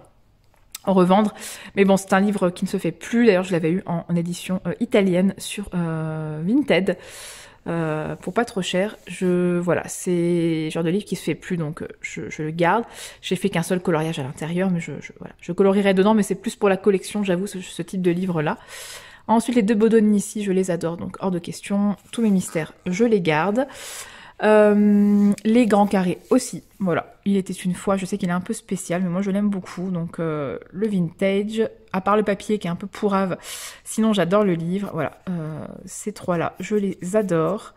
revendre. Mais bon, c'est un livre qui ne se fait plus. D'ailleurs, je l'avais eu en, édition euh, italienne sur euh, Vinted. Euh, pour pas trop cher, je voilà, c'est genre de livre qui se fait plus, donc je, je le garde. J'ai fait qu'un seul coloriage à l'intérieur, mais je, voilà, je colorierai dedans, mais c'est plus pour la collection, j'avoue, ce, ce, type de livre là. Ensuite, les deux Bodoni ici, je les adore, donc hors de question. Tous mes mystères, je les garde. Euh, les grands carrés aussi, voilà. Il était une fois, je sais qu'il est un peu spécial, mais moi je l'aime beaucoup. Donc euh, le vintage, à part le papier qui est un peu pourrave, sinon j'adore le livre. Voilà, euh, ces trois-là, je les adore.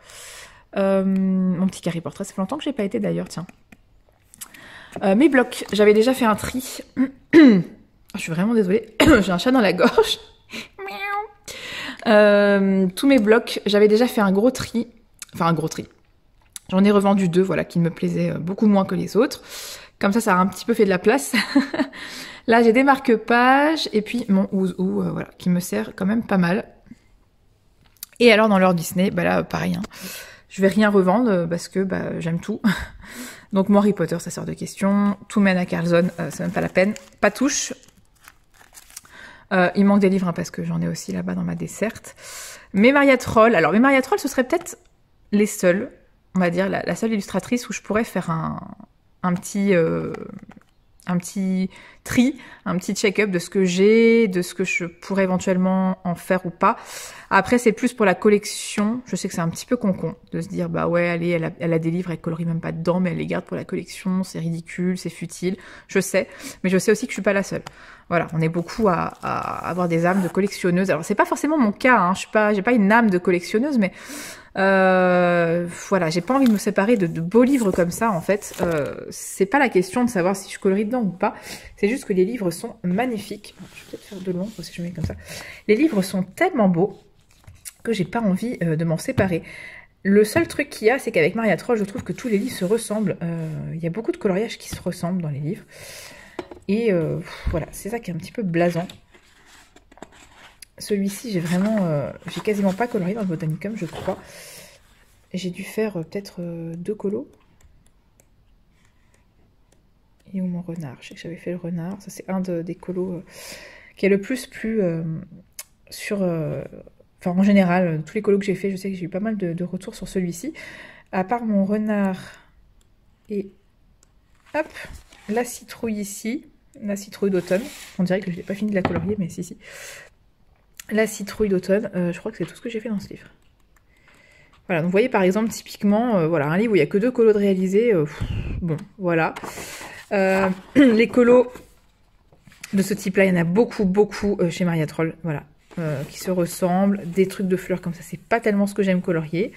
mon petit carré portrait, ça fait longtemps que j'ai pas été d'ailleurs, tiens. mes blocs, j'avais déjà fait un tri. je suis vraiment désolée, j'ai un chat dans la gorge. Euh, tous mes blocs, j'avais déjà fait un gros tri. Enfin, un gros tri. J'en ai revendu deux, voilà, qui me plaisaient euh, beaucoup moins que les autres. Comme ça, ça a un petit peu fait de la place. Là, j'ai des marque-pages et puis mon ouzou, euh, voilà, qui me sert quand même pas mal. Et alors, dans l'heure Disney, bah là, pareil. Hein. Je vais rien revendre parce que bah, j'aime tout. Donc, mon Harry Potter, ça sort de question. Tout mène à Carlson, c'est même pas la peine. Pas touche, euh, il manque des livres hein, parce que j'en ai aussi là-bas dans ma desserte. Mais Maria Troll, alors mes Maria Troll, ce serait peut-être les seuls, on va dire, la, seule illustratrice où je pourrais faire un, un petit, euh, un petit tri, un petit check-up de ce que j'ai, de ce que je pourrais éventuellement en faire ou pas. Après, c'est plus pour la collection. Je sais que c'est un petit peu con-con de se dire, bah ouais, allez, elle a, elle a des livres, elle colorie même pas dedans, mais elle les garde pour la collection, c'est ridicule, c'est futile. Je sais, mais je sais aussi que je suis pas la seule. Voilà, on est beaucoup à, avoir des âmes de collectionneuse. Alors, c'est pas forcément mon cas, hein. je suis pas, j'ai pas une âme de collectionneuse, mais euh, voilà, j'ai pas envie de me séparer de, beaux livres comme ça, en fait. Euh, c'est pas la question de savoir si je colorie dedans ou pas. C'est juste que les livres sont magnifiques. Je vais peut-être faire de l'ombre si je mets comme ça. Les livres sont tellement beaux que j'ai pas envie euh, de m'en séparer. Le seul truc qu'il y a, c'est qu'avec Maria Troll, je trouve que tous les livres se ressemblent. Euh, il y a beaucoup de coloriages qui se ressemblent dans les livres. Et voilà, c'est ça qui est un petit peu blasant. Celui-ci, j'ai vraiment... Euh, j'ai quasiment pas coloré dans le Botanicum, je crois. J'ai dû faire euh, peut-être euh, deux colos. Et où mon renard Je sais que j'avais fait le renard. Ça, c'est un des colos qui est le plus plus sur... Enfin, en général, tous les colos que j'ai fait, je sais que j'ai eu pas mal de retours sur celui-ci. À part mon renard et... Hop La citrouille ici la citrouille d'automne. On dirait que je n'ai pas fini de la colorier, mais si, si. La citrouille d'automne, euh, je crois que c'est tout ce que j'ai fait dans ce livre. Voilà, donc vous voyez par exemple typiquement, voilà, un livre où il n'y a que deux colos de réaliser, bon, voilà. les colos de ce type-là, il y en a beaucoup, beaucoup chez Maria Troll, voilà, qui se ressemblent, des trucs de fleurs comme ça, c'est pas tellement ce que j'aime colorier.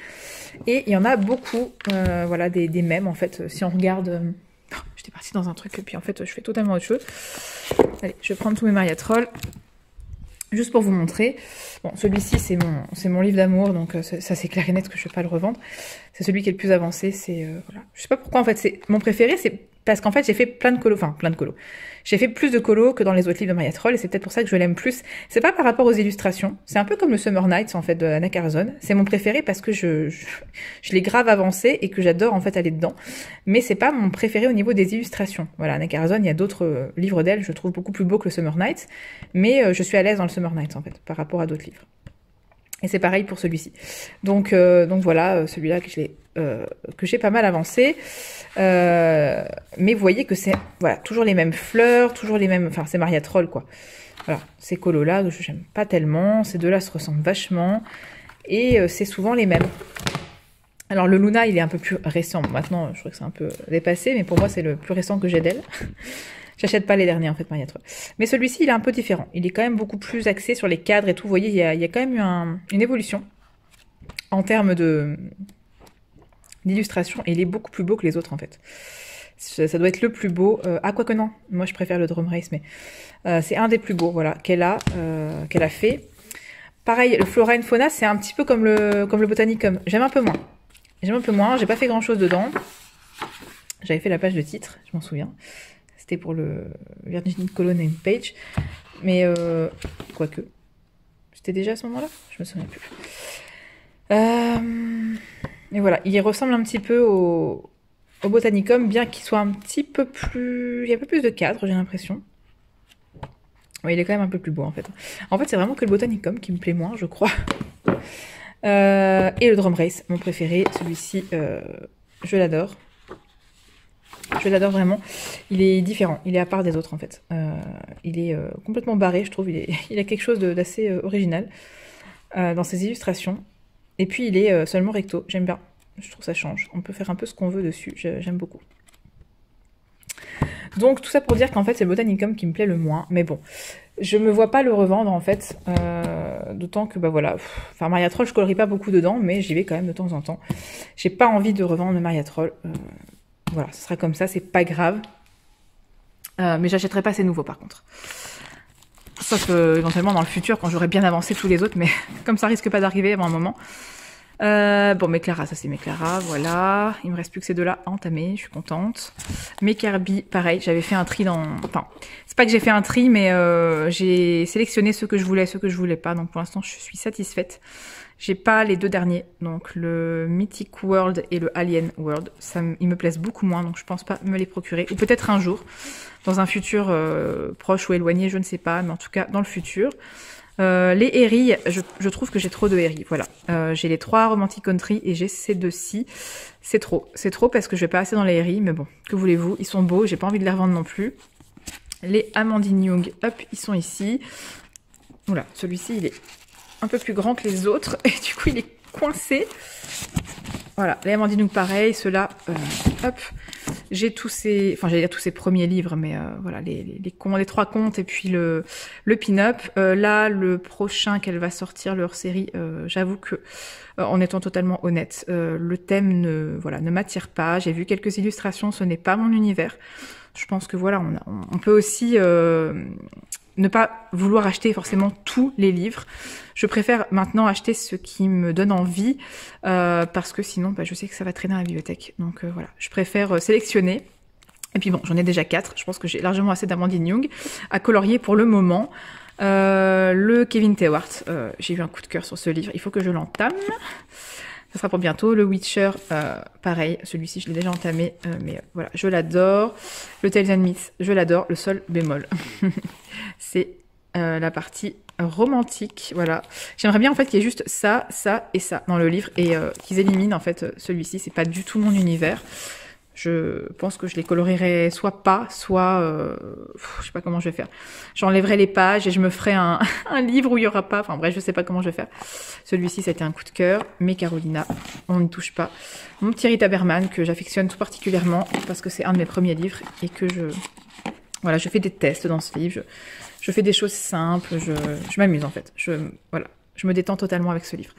Et il y en a beaucoup, voilà, des, des mêmes en fait, si on regarde J'étais partie dans un truc et puis en fait je fais totalement autre chose. Allez, je vais prendre tous mes Mariatrolls. Juste pour vous montrer. Bon, celui-ci c'est mon, mon livre d'amour, donc euh, ça c'est clair et net que je ne vais pas le revendre. C'est celui qui est le plus avancé. C'est euh, voilà. Je sais pas pourquoi en fait c'est mon préféré, c'est parce qu'en fait j'ai fait plein de colos, enfin plein de colos. J'ai fait plus de colos que dans les autres livres de Maya Troll et c'est peut-être pour ça que je l'aime plus. C'est pas par rapport aux illustrations, c'est un peu comme le Summer Nights en fait de Anna Carzon. C'est mon préféré parce que je, je, l'ai grave avancé et que j'adore en fait aller dedans. Mais c'est pas mon préféré au niveau des illustrations. Voilà, Anna Carzon, il y a d'autres euh, livres d'elle, je trouve beaucoup plus beau que le Summer Nights, mais euh, je suis à l'aise dans le Summer Nights en fait par rapport à d'autres livres. Et c'est pareil pour celui-ci. Donc, euh, donc voilà, celui-là que j'ai que j'ai pas mal avancé. Euh, mais vous voyez que c'est voilà, toujours les mêmes fleurs, toujours les mêmes... Enfin, c'est Maria Troll, quoi. Voilà, ces colos-là, je n'aime pas tellement. Ces deux-là se ressemblent vachement. Et euh, c'est souvent les mêmes. Alors, le Luna, il est un peu plus récent. Maintenant, je crois que c'est un peu dépassé, mais pour moi, c'est le plus récent que j'ai d'elle. J'achète pas les derniers, en fait, Maria Troll. Mais celui-ci, il est un peu différent. Il est quand même beaucoup plus axé sur les cadres et tout. Vous voyez, il y a quand même eu une évolution en termes de d'illustration et il est beaucoup plus beau que les autres en fait. Ça, doit être le plus beau. Euh, ah, quoi que non, moi je préfère le Drum Race, mais euh, c'est un des plus beaux voilà, qu'elle a, euh, qu'elle a fait. Pareil, le Flora and Fauna, c'est un petit peu comme le, comme le Botanicum. J'aime un peu moins. J'aime un peu moins, j'ai pas fait grand chose dedans. J'avais fait la page de titre, je m'en souviens. C'était pour le Virginie Colonne Name Page. Mais, quoique. C'était déjà à ce moment-là Je me souviens plus. Euh. Et voilà, il ressemble un petit peu au, Botanicum, bien qu'il soit un petit peu plus... Il y a un peu plus de cadre, j'ai l'impression. Oui, il est quand même un peu plus beau, en fait. En fait, c'est vraiment que le Botanicum qui me plaît moins, je crois. Euh, et le Drum Race, mon préféré. Celui-ci, euh, je l'adore. Je l'adore vraiment. Il est différent. Il est à part des autres, en fait. Euh, il est complètement barré, je trouve. Il, a quelque chose d'assez original dans ses illustrations. Et puis il est euh, seulement recto, j'aime bien. Je trouve ça change. On peut faire un peu ce qu'on veut dessus, j'aime beaucoup. Donc tout ça pour dire qu'en fait c'est le Botanicum qui me plaît le moins, mais bon, je me vois pas le revendre en fait, euh, d'autant que bah voilà, enfin Maria Troll je colorie pas beaucoup dedans, mais j'y vais quand même de temps en temps. J'ai pas envie de revendre le Maria Troll, euh, voilà, ce sera comme ça, c'est pas grave, mais j'achèterai pas ces nouveaux par contre. Sauf éventuellement dans le futur, quand j'aurai bien avancé tous les autres, mais comme ça risque pas d'arriver avant un moment. Euh, bon, mes Clara, ça c'est mes Clara, voilà. Il me reste plus que ces deux-là à entamer, je suis contente. Mes Kirby, pareil, j'avais fait un tri dans... Enfin, c'est pas que j'ai fait un tri, mais euh, j'ai sélectionné ceux que je voulais, ceux que je voulais pas. Donc pour l'instant, je suis satisfaite. J'ai pas les deux derniers, donc le Mythic World et le Alien World. Ça, ils me plaisent beaucoup moins, donc je pense pas me les procurer. Ou peut-être un jour dans un futur euh, proche ou éloigné, je ne sais pas, mais en tout cas dans le futur. Euh, les Herry, je, trouve que j'ai trop de Herry, voilà. Euh, j'ai les trois Romantic Country et j'ai ces deux-ci. C'est trop, c'est trop parce que je vais pas assez dans les Herry, mais bon, que voulez-vous, ils sont beaux, j'ai pas envie de les revendre non plus. Les Amandine Young, hop, ils sont ici. Voilà, celui-ci, il est un peu plus grand que les autres et du coup, il est coincé. Voilà, les Amandine pareil, ceux-là, hop, j'ai tous ces, enfin j'allais dire tous ces premiers livres, mais euh, voilà les, les, les, trois contes et puis le pin-up. Euh, là, le prochain qu'elle va sortir, leur série, euh, j'avoue que en étant totalement honnête, le thème ne voilà ne m'attire pas. J'ai vu quelques illustrations, ce n'est pas mon univers. Je pense que voilà, on peut aussi ne pas vouloir acheter forcément tous les livres. Je préfère maintenant acheter ce qui me donne envie euh, parce que sinon bah, je sais que ça va traîner à la bibliothèque. Donc euh, voilà, je préfère euh, sélectionner. Et puis bon, j'en ai déjà quatre. Je pense que j'ai largement assez d'Amandine Young à colorier pour le moment. le Kevin Tewart, j'ai eu un coup de cœur sur ce livre. Il faut que je l'entame. Ça sera pour bientôt. Le Witcher, pareil, celui-ci je l'ai déjà entamé, mais voilà, je l'adore. Le Tales and Myths, je l'adore. Le sol bémol. c'est euh, la partie romantique. Voilà. J'aimerais bien en fait qu'il y ait juste ça, ça et ça dans le livre et euh, qu'ils éliminent en fait celui-ci. C'est pas du tout mon univers. Je pense que je les colorerai soit pas, soit euh, je sais pas comment je vais faire. J'enlèverai les pages et je me ferai un, livre où il y aura pas. Enfin bref, je sais pas comment je vais faire. Celui-ci, été un coup de cœur. Mais Carolina, on n'y touche pas. Mon petit Rita Berman que j'affectionne tout particulièrement parce que c'est un de mes premiers livres et que je voilà, je fais des tests dans ce livre. Je, je fais des choses simples. Je, je m'amuse en fait. Je voilà. Je me détends totalement avec ce livre.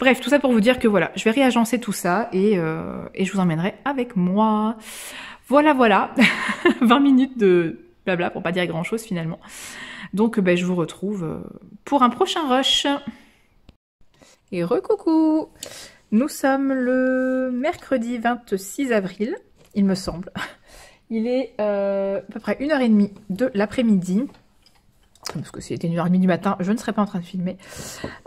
Bref, tout ça pour vous dire que voilà, je vais réagencer tout ça et, euh, je vous emmènerai avec moi. Voilà, voilà. 20 minutes de blabla pour pas dire grand chose finalement. Donc ben, je vous retrouve euh, pour un prochain rush. Et recoucou Nous sommes le mercredi 26 avril, il me semble. Il est euh, à peu près une heure et demie de l'après-midi parce que heure et demie du matin, je ne serai pas en train de filmer.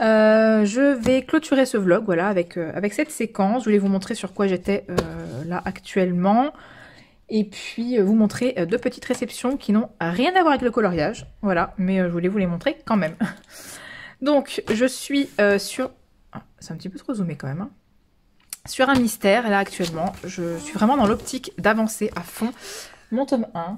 Euh, je vais clôturer ce vlog, voilà, avec, euh, avec cette séquence. Je voulais vous montrer sur quoi j'étais euh, là actuellement. Et puis vous montrer deux petites réceptions qui n'ont rien à voir avec le coloriage. Voilà, mais je voulais vous les montrer quand même. Donc, je suis sur... Ah, c'est un petit peu trop zoomé quand même. Hein. Sur un mystère, là actuellement, je suis vraiment dans l'optique d'avancer à fond mon tome 1.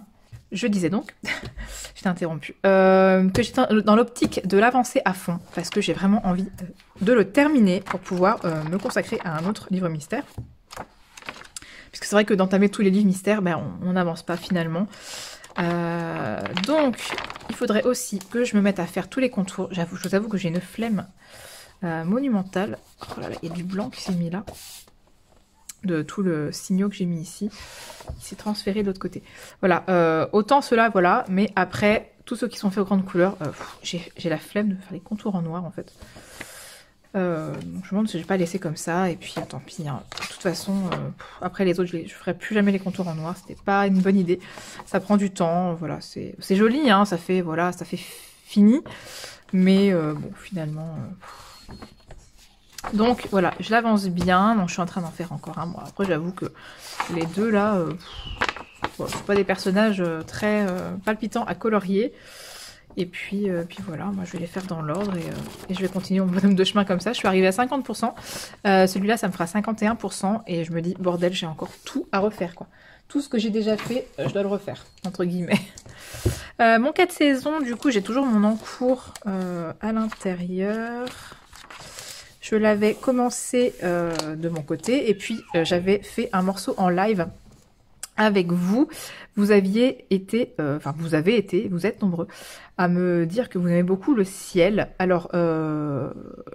Je disais donc, je t'ai interrompu, euh, que j'étais dans l'optique de l'avancer à fond, parce que j'ai vraiment envie euh, de le terminer pour pouvoir euh, me consacrer à un autre livre mystère. Puisque c'est vrai que d'entamer tous les livres mystères, ben, on n'avance pas finalement. donc, il faudrait aussi que je me mette à faire tous les contours. Je vous avoue que j'ai une flemme monumentale. Oh il y a du blanc qui s'est mis là de tout le signaux que j'ai mis ici. Il s'est transféré de l'autre côté. Voilà, euh, autant cela, voilà, mais après, tous ceux qui sont faits aux grandes couleurs, euh, j'ai la flemme de faire les contours en noir en fait. Euh, je me demande si je vais pas laisser comme ça, et puis tant pis, hein. de toute façon, après les autres, je, ne ferai plus jamais les contours en noir, c'était pas une bonne idée. Ça prend du temps, voilà, c'est joli, hein, ça fait, voilà, ça fait fini, mais bon, finalement... Donc voilà, je l'avance bien. Donc je suis en train d'en faire encore un. Après, j'avoue que les deux là, euh, sont pas des personnages euh, très euh, palpitants à colorier. Et puis, puis voilà, moi je vais les faire dans l'ordre et, je vais continuer mon bonhomme de chemin comme ça. Je suis arrivée à 50%. Celui-là, ça me fera 51%. Et je me dis, bordel, j'ai encore tout à refaire quoi. Tout ce que j'ai déjà fait, je dois le refaire, entre guillemets. mon cas de saison, du coup, j'ai toujours mon encours à l'intérieur. Je l'avais commencé euh, de mon côté et puis euh, j'avais fait un morceau en live avec vous. Vous aviez été, euh, enfin vous avez été, vous êtes nombreux à me dire que vous aimez beaucoup le ciel. Alors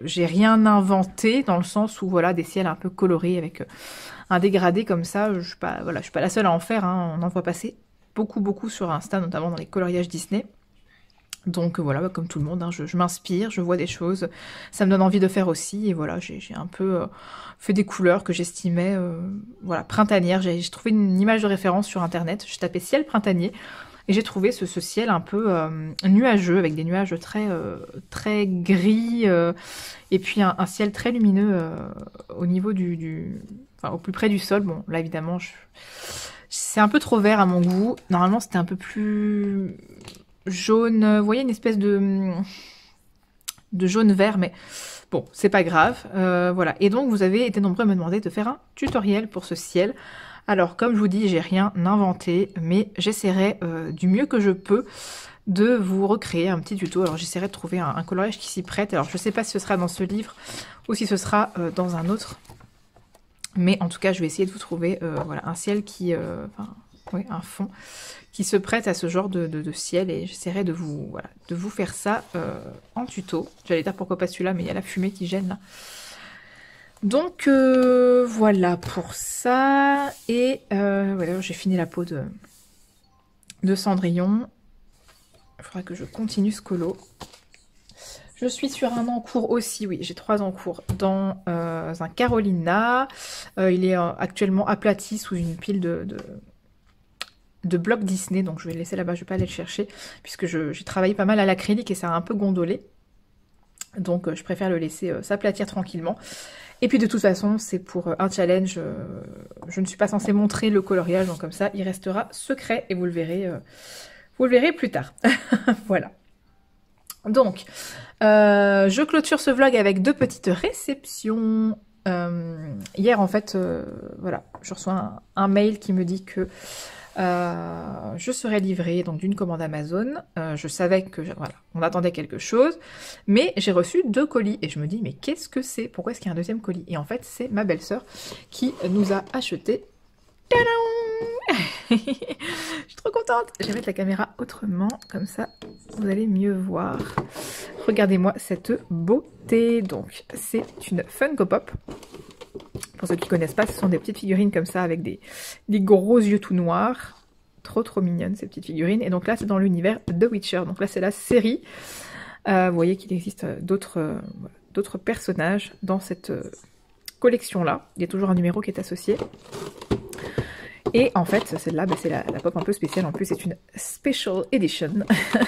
j'ai rien inventé dans le sens où voilà des ciels un peu colorés avec un dégradé comme ça. Je suis pas, voilà, je suis pas la seule à en faire. Hein. On en voit passer beaucoup beaucoup sur Insta, notamment dans les coloriages Disney. Donc voilà, bah, comme tout le monde, hein, je, m'inspire, je vois des choses, ça me donne envie de faire aussi, et voilà, j'ai un peu euh, fait des couleurs que j'estimais, euh, voilà, printanières. J'ai trouvé une image de référence sur internet, je tapais ciel printanier, et j'ai trouvé ce, ciel un peu euh, nuageux, avec des nuages très, très gris, et puis un, ciel très lumineux au niveau du, enfin, au plus près du sol. Bon, là évidemment, c'est un peu trop vert à mon goût. Normalement, c'était un peu plus jaune, vous voyez une espèce de, de jaune vert, mais bon, c'est pas grave. Euh, voilà, et donc vous avez été nombreux à me demander de faire un tutoriel pour ce ciel. Alors comme je vous dis, j'ai rien inventé, mais j'essaierai euh, du mieux que je peux de vous recréer un petit tuto. Alors j'essaierai de trouver un, coloriage qui s'y prête. Alors je sais pas si ce sera dans ce livre ou si ce sera euh, dans un autre. Mais en tout cas, je vais essayer de vous trouver voilà, un ciel qui... oui, un fond qui se prête à ce genre de, ciel et j'essaierai de vous, faire ça euh, en tuto. J'allais dire pourquoi pas celui-là, mais il y a la fumée qui gêne là. Donc euh, voilà pour ça. Et euh, j'ai fini la peau de, de Cendrillon. Il faudra que je continue ce colo. Je suis sur un encours aussi, oui, j'ai trois encours dans un Carolina. il est actuellement aplati sous une pile de blocs Disney, donc je vais laisser là-bas, je vais pas aller le chercher, puisque j'ai travaillé pas mal à l'acrylique et ça a un peu gondolé. Donc euh, je préfère le laisser euh, s'aplatir tranquillement. Et puis de toute façon, c'est pour euh, un challenge, je ne suis pas censée montrer le coloriage, donc comme ça, il restera secret et vous le verrez, vous le verrez plus tard. voilà. Donc, je clôture ce vlog avec deux petites réceptions. hier, en fait, voilà, je reçois un, mail qui me dit que je serais livrée donc d'une commande Amazon. je savais que voilà, on attendait quelque chose, mais j'ai reçu deux colis et je me dis mais qu'est-ce que c'est? Pourquoi est-ce qu'il y a un deuxième colis? Et en fait, c'est ma belle-sœur qui nous a acheté je suis trop contente. Je vais mettre la caméra autrement, comme ça vous allez mieux voir. Regardez-moi cette beauté. Donc, c'est une Funko Pop. Pour ceux qui connaissent pas, ce sont des petites figurines comme ça avec des, gros yeux tout noirs. Trop trop mignonnes ces petites figurines. Et donc là, c'est dans l'univers The Witcher. Donc là, c'est la série. Euh, vous voyez qu'il existe d'autres euh, d'autres personnages dans cette euh, collection-là. Il y a toujours un numéro qui est associé. Et en fait, celle-là, bah, c'est la, pop un peu spéciale. En plus, c'est une special edition.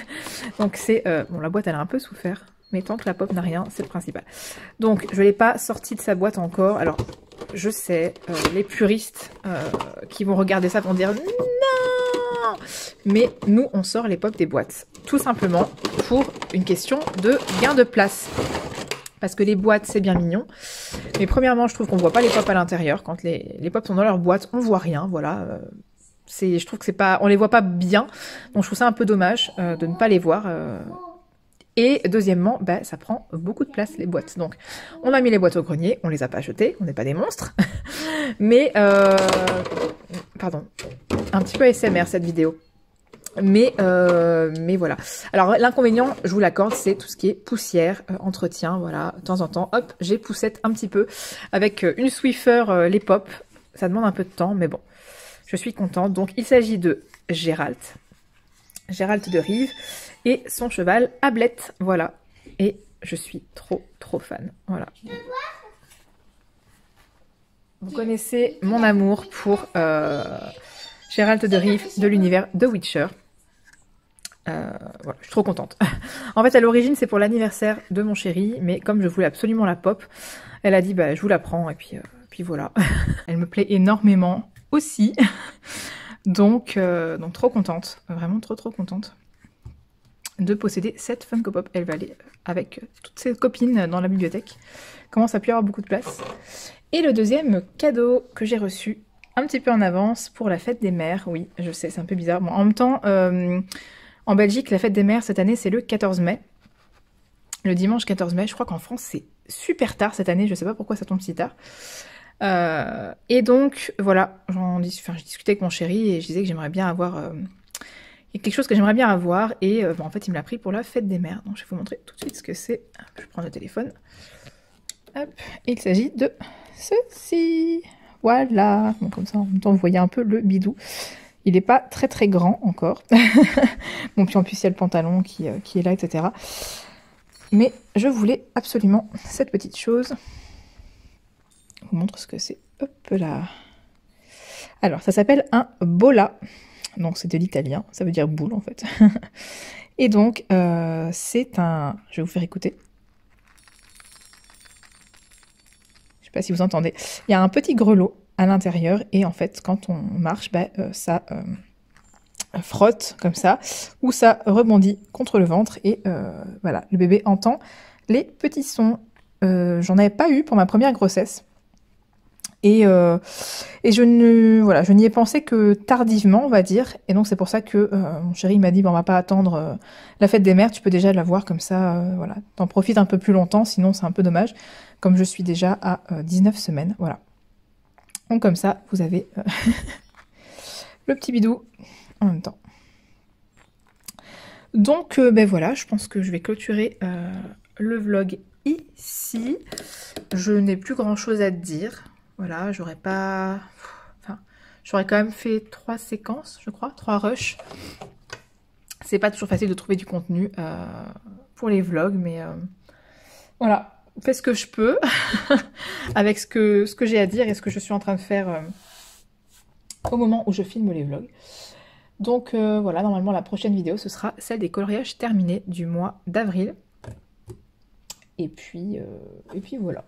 Donc c'est... Euh, bon, la boîte, elle a un peu souffert. Mais tant que la pop n'a rien, c'est le principal. Donc, je ne l'ai pas sortie de sa boîte encore. Alors, je sais, euh, les puristes euh, qui vont regarder ça vont dire non Mais nous, on sort les pop des boîtes. Tout simplement pour une question de gain de place parce que les boîtes c'est bien mignon. Mais premièrement, je trouve qu'on voit pas les pop à l'intérieur. Quand les, les pop sont dans leur boîte, on voit rien. Voilà. Euh, c'est, je trouve que c'est pas, on les voit pas bien. Donc je trouve ça un peu dommage euh, de ne pas les voir. Euh. Et deuxièmement, bah, ça prend beaucoup de place les boîtes. Donc on a mis les boîtes au grenier, on les a pas jetées, on n'est pas des monstres. Mais pardon, un petit peu ASMR cette vidéo. Mais, euh, mais voilà. Alors l'inconvénient, je vous l'accorde, c'est tout ce qui est poussière, euh, entretien, voilà, de temps en temps. Hop, j'ai poussette un petit peu avec euh, une Swiffer, les pop. Ça demande un peu de temps, mais bon, je suis contente. Donc il s'agit de Gérald, Gérald de Rive et son cheval Ablette, voilà. Et je suis trop, trop fan, voilà. Vous connaissez mon amour pour Gérald de Rive de l'univers The Witcher. Euh, voilà, je suis trop contente. en fait, à l'origine, c'est pour l'anniversaire de mon chéri, mais comme je voulais absolument la pop, elle a dit, bah, je vous la prends, et puis, euh, puis voilà. elle me plaît énormément aussi. donc, euh, donc, trop contente, vraiment trop trop contente de posséder cette Funko Pop. Elle va aller avec toutes ses copines dans la bibliothèque. Commence à plus avoir beaucoup de place. Et le deuxième cadeau que j'ai reçu un petit peu en avance pour la fête des mères. Oui, je sais, c'est un peu bizarre. Bon, en même temps, en Belgique, la fête des mères cette année, c'est le 14 mai. Le dimanche 14 mai. Je crois qu'en France, c'est super tard cette année. Je ne sais pas pourquoi ça tombe si tard. Euh, et donc, voilà, j'en enfin, je discutais avec mon chéri et je disais que j'aimerais bien avoir... Euh, quelque chose que j'aimerais bien avoir et euh, en fait, il me l'a pris pour la fête des mères. Donc, je vais vous montrer tout de suite ce que c'est. Je prends le téléphone. Hop, il s'agit de ceci. Voilà. comme ça, en même temps, vous voyez un peu le bidou. Il n'est pas très très grand encore. bon, puis en plus, il y a le pantalon qui, euh, qui est là, etc. Mais je voulais absolument cette petite chose. Je vous montre ce que c'est. Hop là. Alors, ça s'appelle un bola. Donc, c'est de l'italien. Ça veut dire boule, en fait. Et donc, euh, c'est un... Je vais vous faire écouter. Je ne sais pas si vous entendez. Il y a un petit grelot à l'intérieur et en fait quand on marche bah, euh, ça euh, frotte comme ça ou ça rebondit contre le ventre et voilà le bébé entend les petits sons j'en avais pas eu pour ma première grossesse et, et je ne voilà je n'y ai pensé que tardivement on va dire et donc c'est pour ça que mon chéri m'a dit bon on va pas attendre la fête des mères tu peux déjà la voir comme ça voilà t'en profites un peu plus longtemps sinon c'est un peu dommage comme je suis déjà à 19 semaines voilà donc comme ça, vous avez euh, le petit bidou en même temps. Donc euh, ben voilà, je pense que je vais clôturer euh, le vlog ici. Je n'ai plus grand chose à dire. Voilà, j'aurais pas... Enfin, j'aurais quand même fait trois séquences, je crois, trois rushs. C'est pas toujours facile de trouver du contenu pour les vlogs, mais voilà, fais ce que je peux avec ce que, ce que j'ai à dire et ce que je suis en train de faire euh, au moment où je filme les vlogs. Donc euh, voilà, normalement la prochaine vidéo ce sera celle des coloriages terminés du mois d'avril. Et puis, euh, et puis voilà.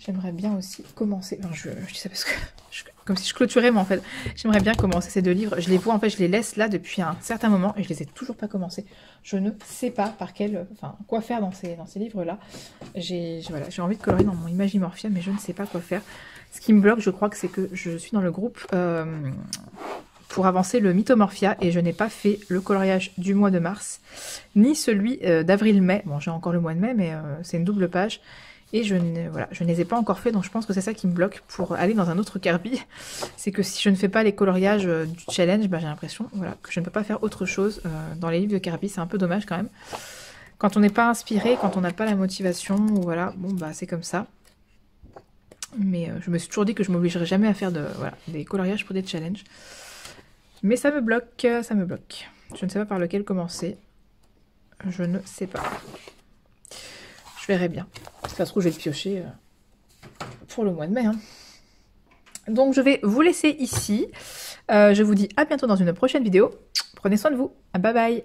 J'aimerais bien aussi commencer. Enfin, je, dis ça parce que comme si je clôturais, mais en fait, j'aimerais bien commencer ces deux livres. Je les vois, en fait, je les laisse là depuis un certain moment et je les ai toujours pas commencés. Je ne sais pas par quel, enfin, quoi faire dans ces, dans ces livres-là. J'ai voilà, envie de colorer dans mon Imagimorphia, mais je ne sais pas quoi faire. Ce qui me bloque, je crois que c'est que je suis dans le groupe euh, pour avancer le Mythomorphia et je n'ai pas fait le coloriage du mois de mars, ni celui euh, d'avril-mai. Bon, j'ai encore le mois de mai, mais euh, c'est une double page. Et je ne, ne les ai pas encore fait, donc je pense que c'est ça qui me bloque pour aller dans un autre Kirby. C'est que si je ne fais pas les coloriages euh, du challenge, bah, j'ai l'impression que je ne peux pas faire autre chose dans les livres de Kirby. C'est un peu dommage quand même. Quand on n'est pas inspiré, quand on n'a pas la motivation, voilà, bon bah c'est comme ça. Mais je me suis toujours dit que je m'obligerais jamais à faire des coloriages pour des challenges. Mais ça me bloque, ça me bloque. Je ne sais pas par lequel commencer. Je ne sais pas. Bien. Ça se trouve, je vais le piocher euh, pour le mois de mai. Hein. Donc, je vais vous laisser ici. Euh, je vous dis à bientôt dans une prochaine vidéo. Prenez soin de vous. Bye bye